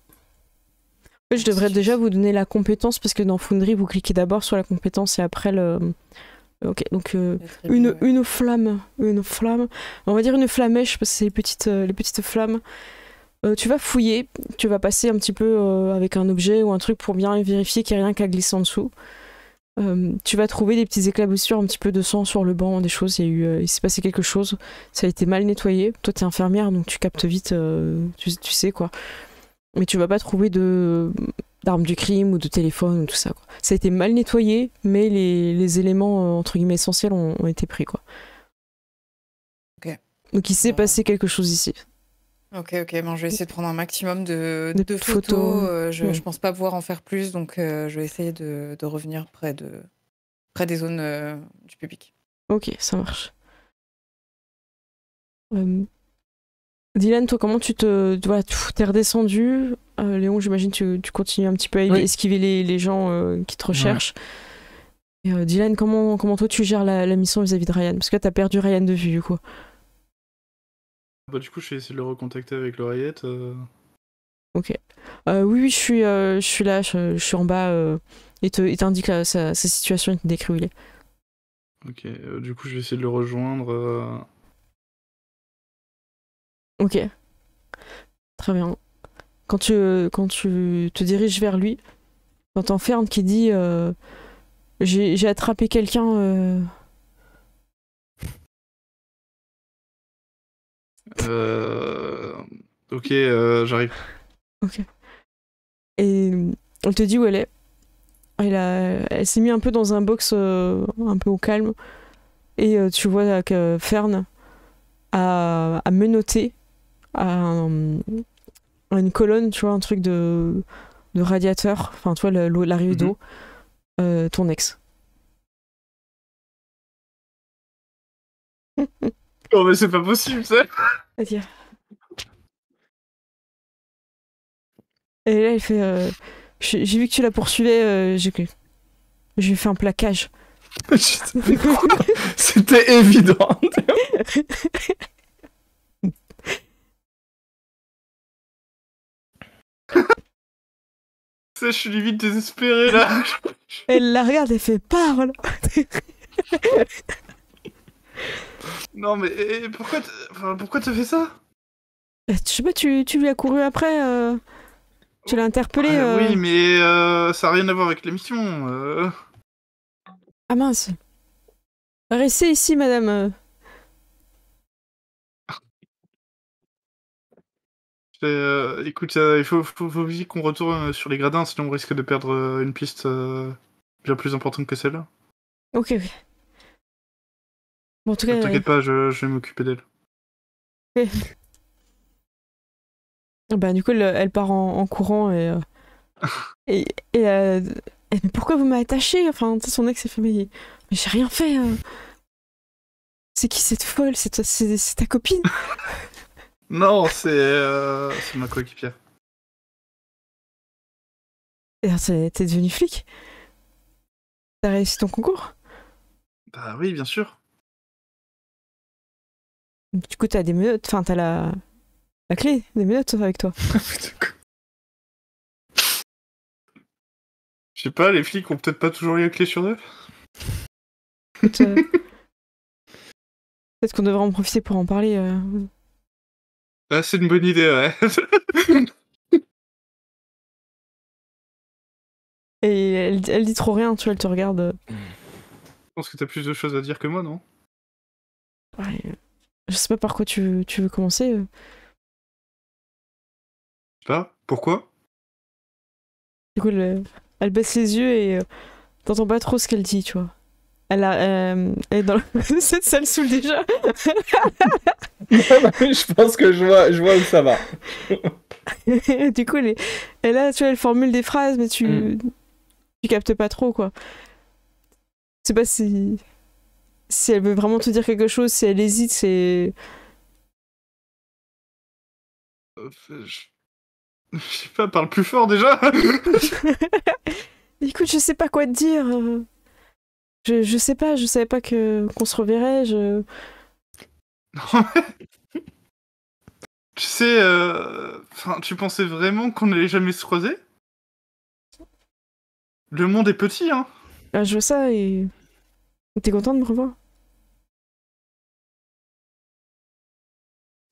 Speaker 1: Je devrais
Speaker 2: Astuce.
Speaker 1: déjà vous donner la compétence parce que dans Foundry, vous cliquez d'abord sur la compétence et après le. Ok, donc euh, une, une flamme, une flamme. On va dire une flamèche parce que c'est les petites, euh, les petites flammes. Euh, tu vas fouiller, tu vas passer un petit peu euh, avec un objet ou un truc pour bien vérifier qu'il n'y a rien qu'à glisser en dessous. Tu vas trouver des petits éclaboussures, un petit peu de sang sur le banc, des choses. Il, y a eu, il s'est passé quelque chose. Ça a été mal nettoyé. Toi, t'es infirmière, donc tu captes vite, tu, tu sais quoi. Mais tu vas pas trouver de d'armes du crime ou de téléphone ou tout ça. Quoi. Ça a été mal nettoyé, mais les, les éléments euh, entre guillemets essentiels ont, ont été pris. Quoi.
Speaker 2: Ok.
Speaker 1: Donc il s'est passé quelque chose ici.
Speaker 2: Ok, ok, bon, je vais essayer de prendre un maximum de,
Speaker 1: De
Speaker 2: de
Speaker 1: photos.
Speaker 2: photos. euh, je,
Speaker 1: Ouais.
Speaker 2: je pense pas pouvoir en faire plus, donc euh, je vais essayer de, de revenir près, de, près des zones euh, du public.
Speaker 1: Ok, ça marche. Dylan, toi, comment tu te. tu- Voilà, t'es redescendu. Euh, Léon, j'imagine tu, tu continues un petit peu à
Speaker 4: Oui.
Speaker 1: esquiver les, les gens euh, qui te recherchent. Et, euh, Dylan, comment, comment toi tu gères la, la mission vis-à-vis de Ryan? Parce que là, t'as perdu Ryan de vue, du coup.
Speaker 3: Bah, du coup, je vais essayer de le recontacter avec l'oreillette. euh.
Speaker 1: Euh, oui, oui, je suis, euh, je suis là, je, je suis en bas. Euh, il te- il t'indique sa, sa situation, il te décrit où il est.
Speaker 3: Ok, euh, du coup, je vais essayer de le rejoindre.
Speaker 1: Ok. Très bien. Quand tu, quand tu te diriges vers lui, t'entends Fern qui dit euh, J'ai attrapé quelqu'un. euh,
Speaker 3: Euh, Ok, euh, j'arrive.
Speaker 1: Et elle te dit où elle est. Elle, a- elle s'est mise un peu dans un box un peu au calme. Et tu vois que Fern a, a menotté à, un- à une colonne, tu vois, un truc de, de radiateur, enfin, tu vois, l'arrivée
Speaker 3: Mhm.
Speaker 1: d'eau, euh, ton ex.
Speaker 3: Oh, mais c'est pas possible, ça
Speaker 1: Vas-y. Et là, il fait euh, J'ai j'ai vu que tu la poursuivais, euh, j'ai j'ai fait un plaquage.
Speaker 4: C'était évident.
Speaker 3: Je suis limite désespéré, là
Speaker 1: Elle la regarde et fait Parle
Speaker 3: Non, mais et pourquoi t'- enfin, pourquoi t'as fait ça?
Speaker 1: Euh, Je sais pas, tu, tu lui as couru après euh, Tu l'as interpellé
Speaker 3: Ah,
Speaker 1: euh,
Speaker 3: Oui, mais euh, ça n'a rien à voir avec l'émission. euh.
Speaker 1: Ah mince Restez ici, madame. Euh.
Speaker 3: Écoute, euh, il faut, faut, faut vite qu'on retourne sur les gradins, sinon on risque de perdre euh, une piste. bien plus importante que celle-là.
Speaker 1: Ok, ok. Bon, en tout cas,
Speaker 3: Ne T'inquiète pas, je, je vais m'occuper d'elle.
Speaker 1: euh, bah, du coup, elle, elle part en, en courant et. euh, et, et, euh, mais pourquoi vous m'avez attaché? Enfin, tu sais, son ex, elle fait Mais, mais j'ai rien fait. euh. C'est qui cette folle? C'est ta copine?
Speaker 3: Non, c'est euh, c'est ma coéquipière.
Speaker 1: T'es devenu flic? T'as réussi ton concours?
Speaker 3: Bah oui, bien sûr.
Speaker 1: Du coup, t'as des menottes. Enfin, t'as la... la clé des menottes avec toi.
Speaker 3: Je sais pas, les flics ont peut-être pas toujours eu la clé sur eux?
Speaker 1: Euh, Peut-être qu'on devrait en profiter pour en parler. euh.
Speaker 3: Ah, c'est une bonne idée, ouais.
Speaker 1: Et elle, elle dit trop rien, tu vois, elle te regarde. euh.
Speaker 3: Je pense que t'as plus de choses à dire que moi, non?
Speaker 1: Ouais, Je sais pas par quoi tu, veux- tu veux commencer. euh.
Speaker 3: Je sais pas. Pourquoi?
Speaker 1: Du coup, elle, elle baisse les yeux et euh, t'entends pas trop ce qu'elle dit, tu vois. Elle, a, euh, elle est dans le... Cette salle saoule déjà.
Speaker 4: je pense que je vois, je vois où ça va.
Speaker 1: du coup, elle, est... elle, a, tu vois, elle formule des phrases, mais tu,
Speaker 4: Mm.
Speaker 1: tu captes pas trop, quoi. Je sais pas si... si elle veut vraiment te dire quelque chose, si elle hésite, c'est...
Speaker 3: Euh, je... je sais pas, parle plus fort déjà
Speaker 1: Écoute, je sais pas quoi te dire. Je, je sais pas, je savais pas que qu'on se reverrait. Je...
Speaker 3: Non, mais- Tu sais, euh, enfin, tu pensais vraiment qu'on allait jamais se croiser? Le monde est petit, hein.
Speaker 1: Ah, je vois ça et. T'es content de me revoir?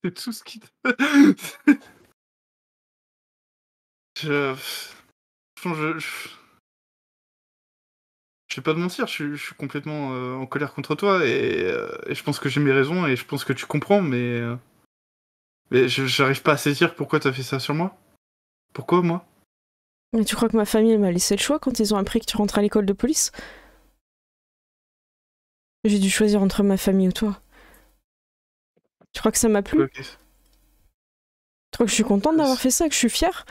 Speaker 3: C'est tout ce qui te... je... Je... je... je vais pas te mentir, je suis, je suis complètement euh, en colère contre toi et, euh, et je pense que j'ai mes raisons et je pense que tu comprends, mais... euh, Mais j'arrive pas à saisir pourquoi t'as fait ça sur moi. Pourquoi, moi?
Speaker 1: Mais tu crois que ma famille m'a laissé le choix quand ils ont appris que tu rentres à l'école de police? J'ai dû choisir entre ma famille ou toi. Tu crois que ça m'a plu?
Speaker 3: Ok.
Speaker 1: Tu crois que je suis contente d'avoir fait ça, que je suis fière?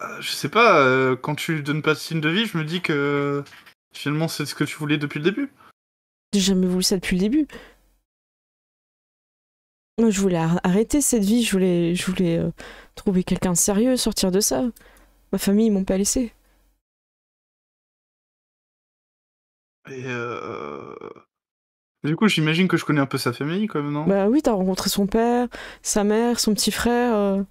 Speaker 3: Euh, Je sais pas, euh, quand tu donnes pas de signe de vie, je me dis que finalement c'est ce que tu voulais depuis le début.
Speaker 1: J'ai jamais voulu ça depuis le début. Moi, je voulais ar- arrêter cette vie, je voulais, je voulais euh, trouver quelqu'un de sérieux, sortir de ça. Ma famille, ils m'ont pas laissé.
Speaker 3: Et euh... Du coup, j'imagine que je connais un peu sa famille quand même, non?
Speaker 1: Bah oui, t'as rencontré son père, sa mère, son petit frère.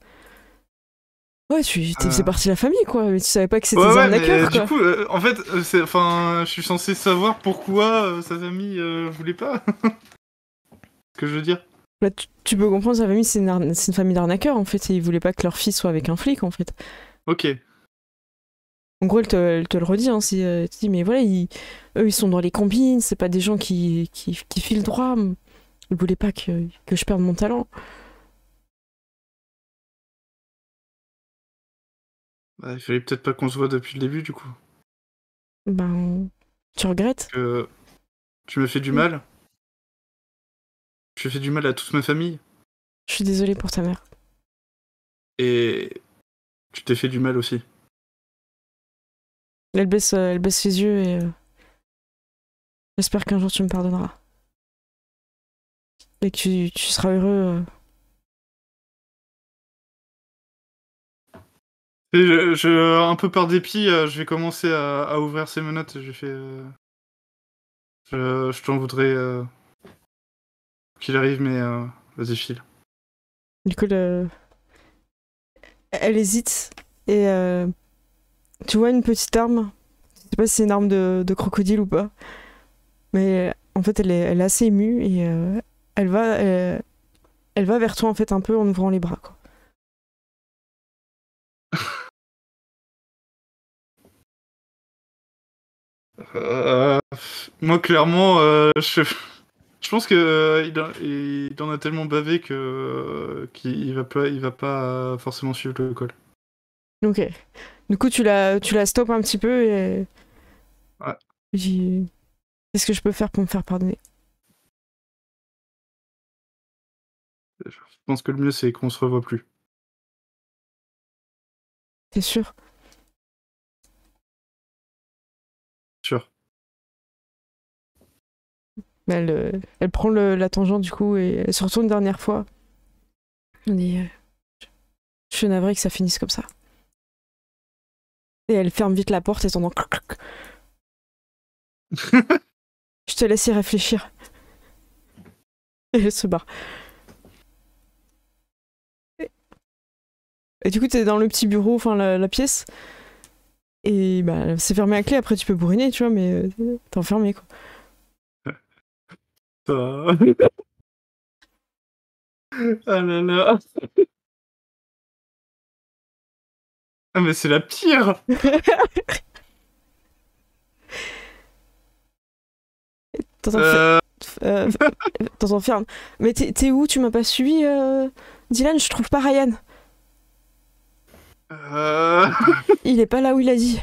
Speaker 1: Euh. Ouais, tu
Speaker 3: Euh.
Speaker 1: c'est parti de la famille, quoi. Mais tu savais pas que c'était
Speaker 3: Ouais,
Speaker 1: des
Speaker 3: ouais, mais
Speaker 1: arnaqueurs,
Speaker 3: du
Speaker 1: quoi.
Speaker 3: coup, euh, en fait, euh, enfin, je suis censé savoir pourquoi euh, sa famille euh, voulait pas. ce que je veux dire.
Speaker 1: Bah, tu, tu peux comprendre, sa famille, c'est une, famille d'arnaqueurs, en fait. Et ils voulaient pas que leur fils soit avec un flic, en fait.
Speaker 3: Ok.
Speaker 1: En gros, elle te, elle te le redit, hein. Si, euh, elle te dit, mais voilà, ils- eux, ils sont dans les combines, c'est pas des gens qui, qui, qui filent droit. Ils voulaient pas que, que je perde mon talent.
Speaker 3: Bah, il fallait peut-être pas qu'on se voit depuis le début, du coup.
Speaker 1: Ben, tu regrettes
Speaker 3: Que tu m'as fait du mal. Tu as fait du mal à toute ma famille.
Speaker 1: Je suis désolée pour ta mère.
Speaker 3: Et tu t'es fait du mal aussi.
Speaker 1: Elle baisse, euh, elle baisse les yeux et. euh, J'espère qu'un jour tu me pardonneras. Et que tu, tu seras heureux.
Speaker 3: Je, je- un peu par dépit, euh, je vais commencer à, ouvrir ces menottes. J'ai fait. euh, Je, je t'en voudrais euh, qu'il arrive, mais euh, vas-y, file.
Speaker 1: Du coup, le- elle hésite et euh, tu vois une petite arme. Je sais pas si c'est une arme de, de crocodile ou pas. Mais en fait, elle est, elle est assez émue et euh, elle, va, elle, elle va vers toi en fait un peu en ouvrant les bras. Quoi.
Speaker 3: Euh, moi, clairement, euh, je, je pense que euh, il, en- il en a tellement bavé que qu'il va pas, il va pas forcément suivre le col.
Speaker 1: Ok. Du coup, tu la, tu la stoppes un petit peu et.
Speaker 3: Ouais.
Speaker 1: Qu'est-ce que je peux faire pour me faire pardonner?
Speaker 3: Je pense que le mieux, c'est qu'on se revoie plus.
Speaker 1: T'es Sûr? Elle, euh, elle prend le- la tangente du coup et elle se retourne une dernière fois. Elle dit euh, Je suis navrée que ça finisse comme ça. Et elle ferme vite la porte et clac. Je te laisse y réfléchir. Et elle se barre. Et- Et du coup, t'es dans le petit bureau, enfin la, la pièce. Et bah, c'est fermé à clé, après tu peux bourriner, tu vois, mais euh, t'es enfermé quoi.
Speaker 3: Ah là là. Ah mais c'est la pire
Speaker 1: T'entends
Speaker 3: Euh,
Speaker 1: Euh. Mais t'es où? Tu m'as pas suivi, euh, Dylan? Je trouve pas Ryan.
Speaker 3: euh,
Speaker 1: Il est pas là où il a dit.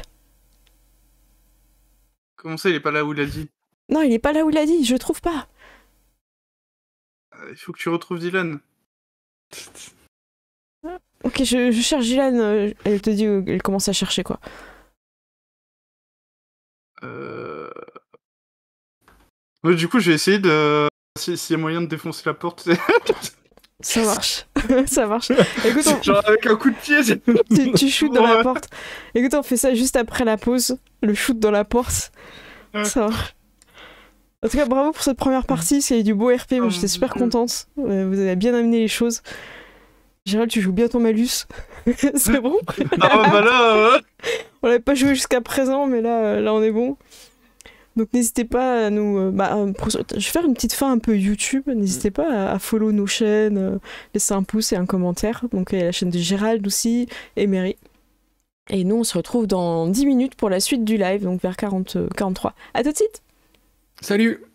Speaker 3: Comment ça, il est pas là où il a dit?
Speaker 1: Non, il est pas là où il a dit. Je le trouve pas.
Speaker 3: Euh, Il faut que tu retrouves Dylan.
Speaker 1: Ok, je, je cherche Dylan. euh, Elle te dit, elle commence à chercher quoi.
Speaker 3: Euh... du coup, je vais essayer de... si- S'il y a moyen de défoncer la porte,
Speaker 1: Ça marche. ça marche. Écoute, on-
Speaker 3: genre avec un coup de pied.
Speaker 1: tu, tu shootes dans la porte. Écoute, on fait ça juste après la pause. Le shoot dans la porte.
Speaker 3: Ouais.
Speaker 1: Ça marche. En tout cas, bravo pour cette première partie. C'est du beau RP. Moi, j'étais super contente. Vous avez bien amené les choses. Gérald, tu joues bien ton malus. c'est bon
Speaker 3: Ah bah là, euh,
Speaker 1: On l'avait pas joué jusqu'à présent, mais là, euh, là, on est bon. Donc n'hésitez pas à nous... euh, bah, pour- je vais faire une petite fin un peu YouTube. N'hésitez pas à, follow nos chaînes, laisser un pouce et un commentaire. Donc il y a la chaîne de Gérald aussi, et Mary. Et nous, on se retrouve dans 10 minutes pour la suite du live, donc vers 40, euh, 43. À tout de suite
Speaker 4: Salut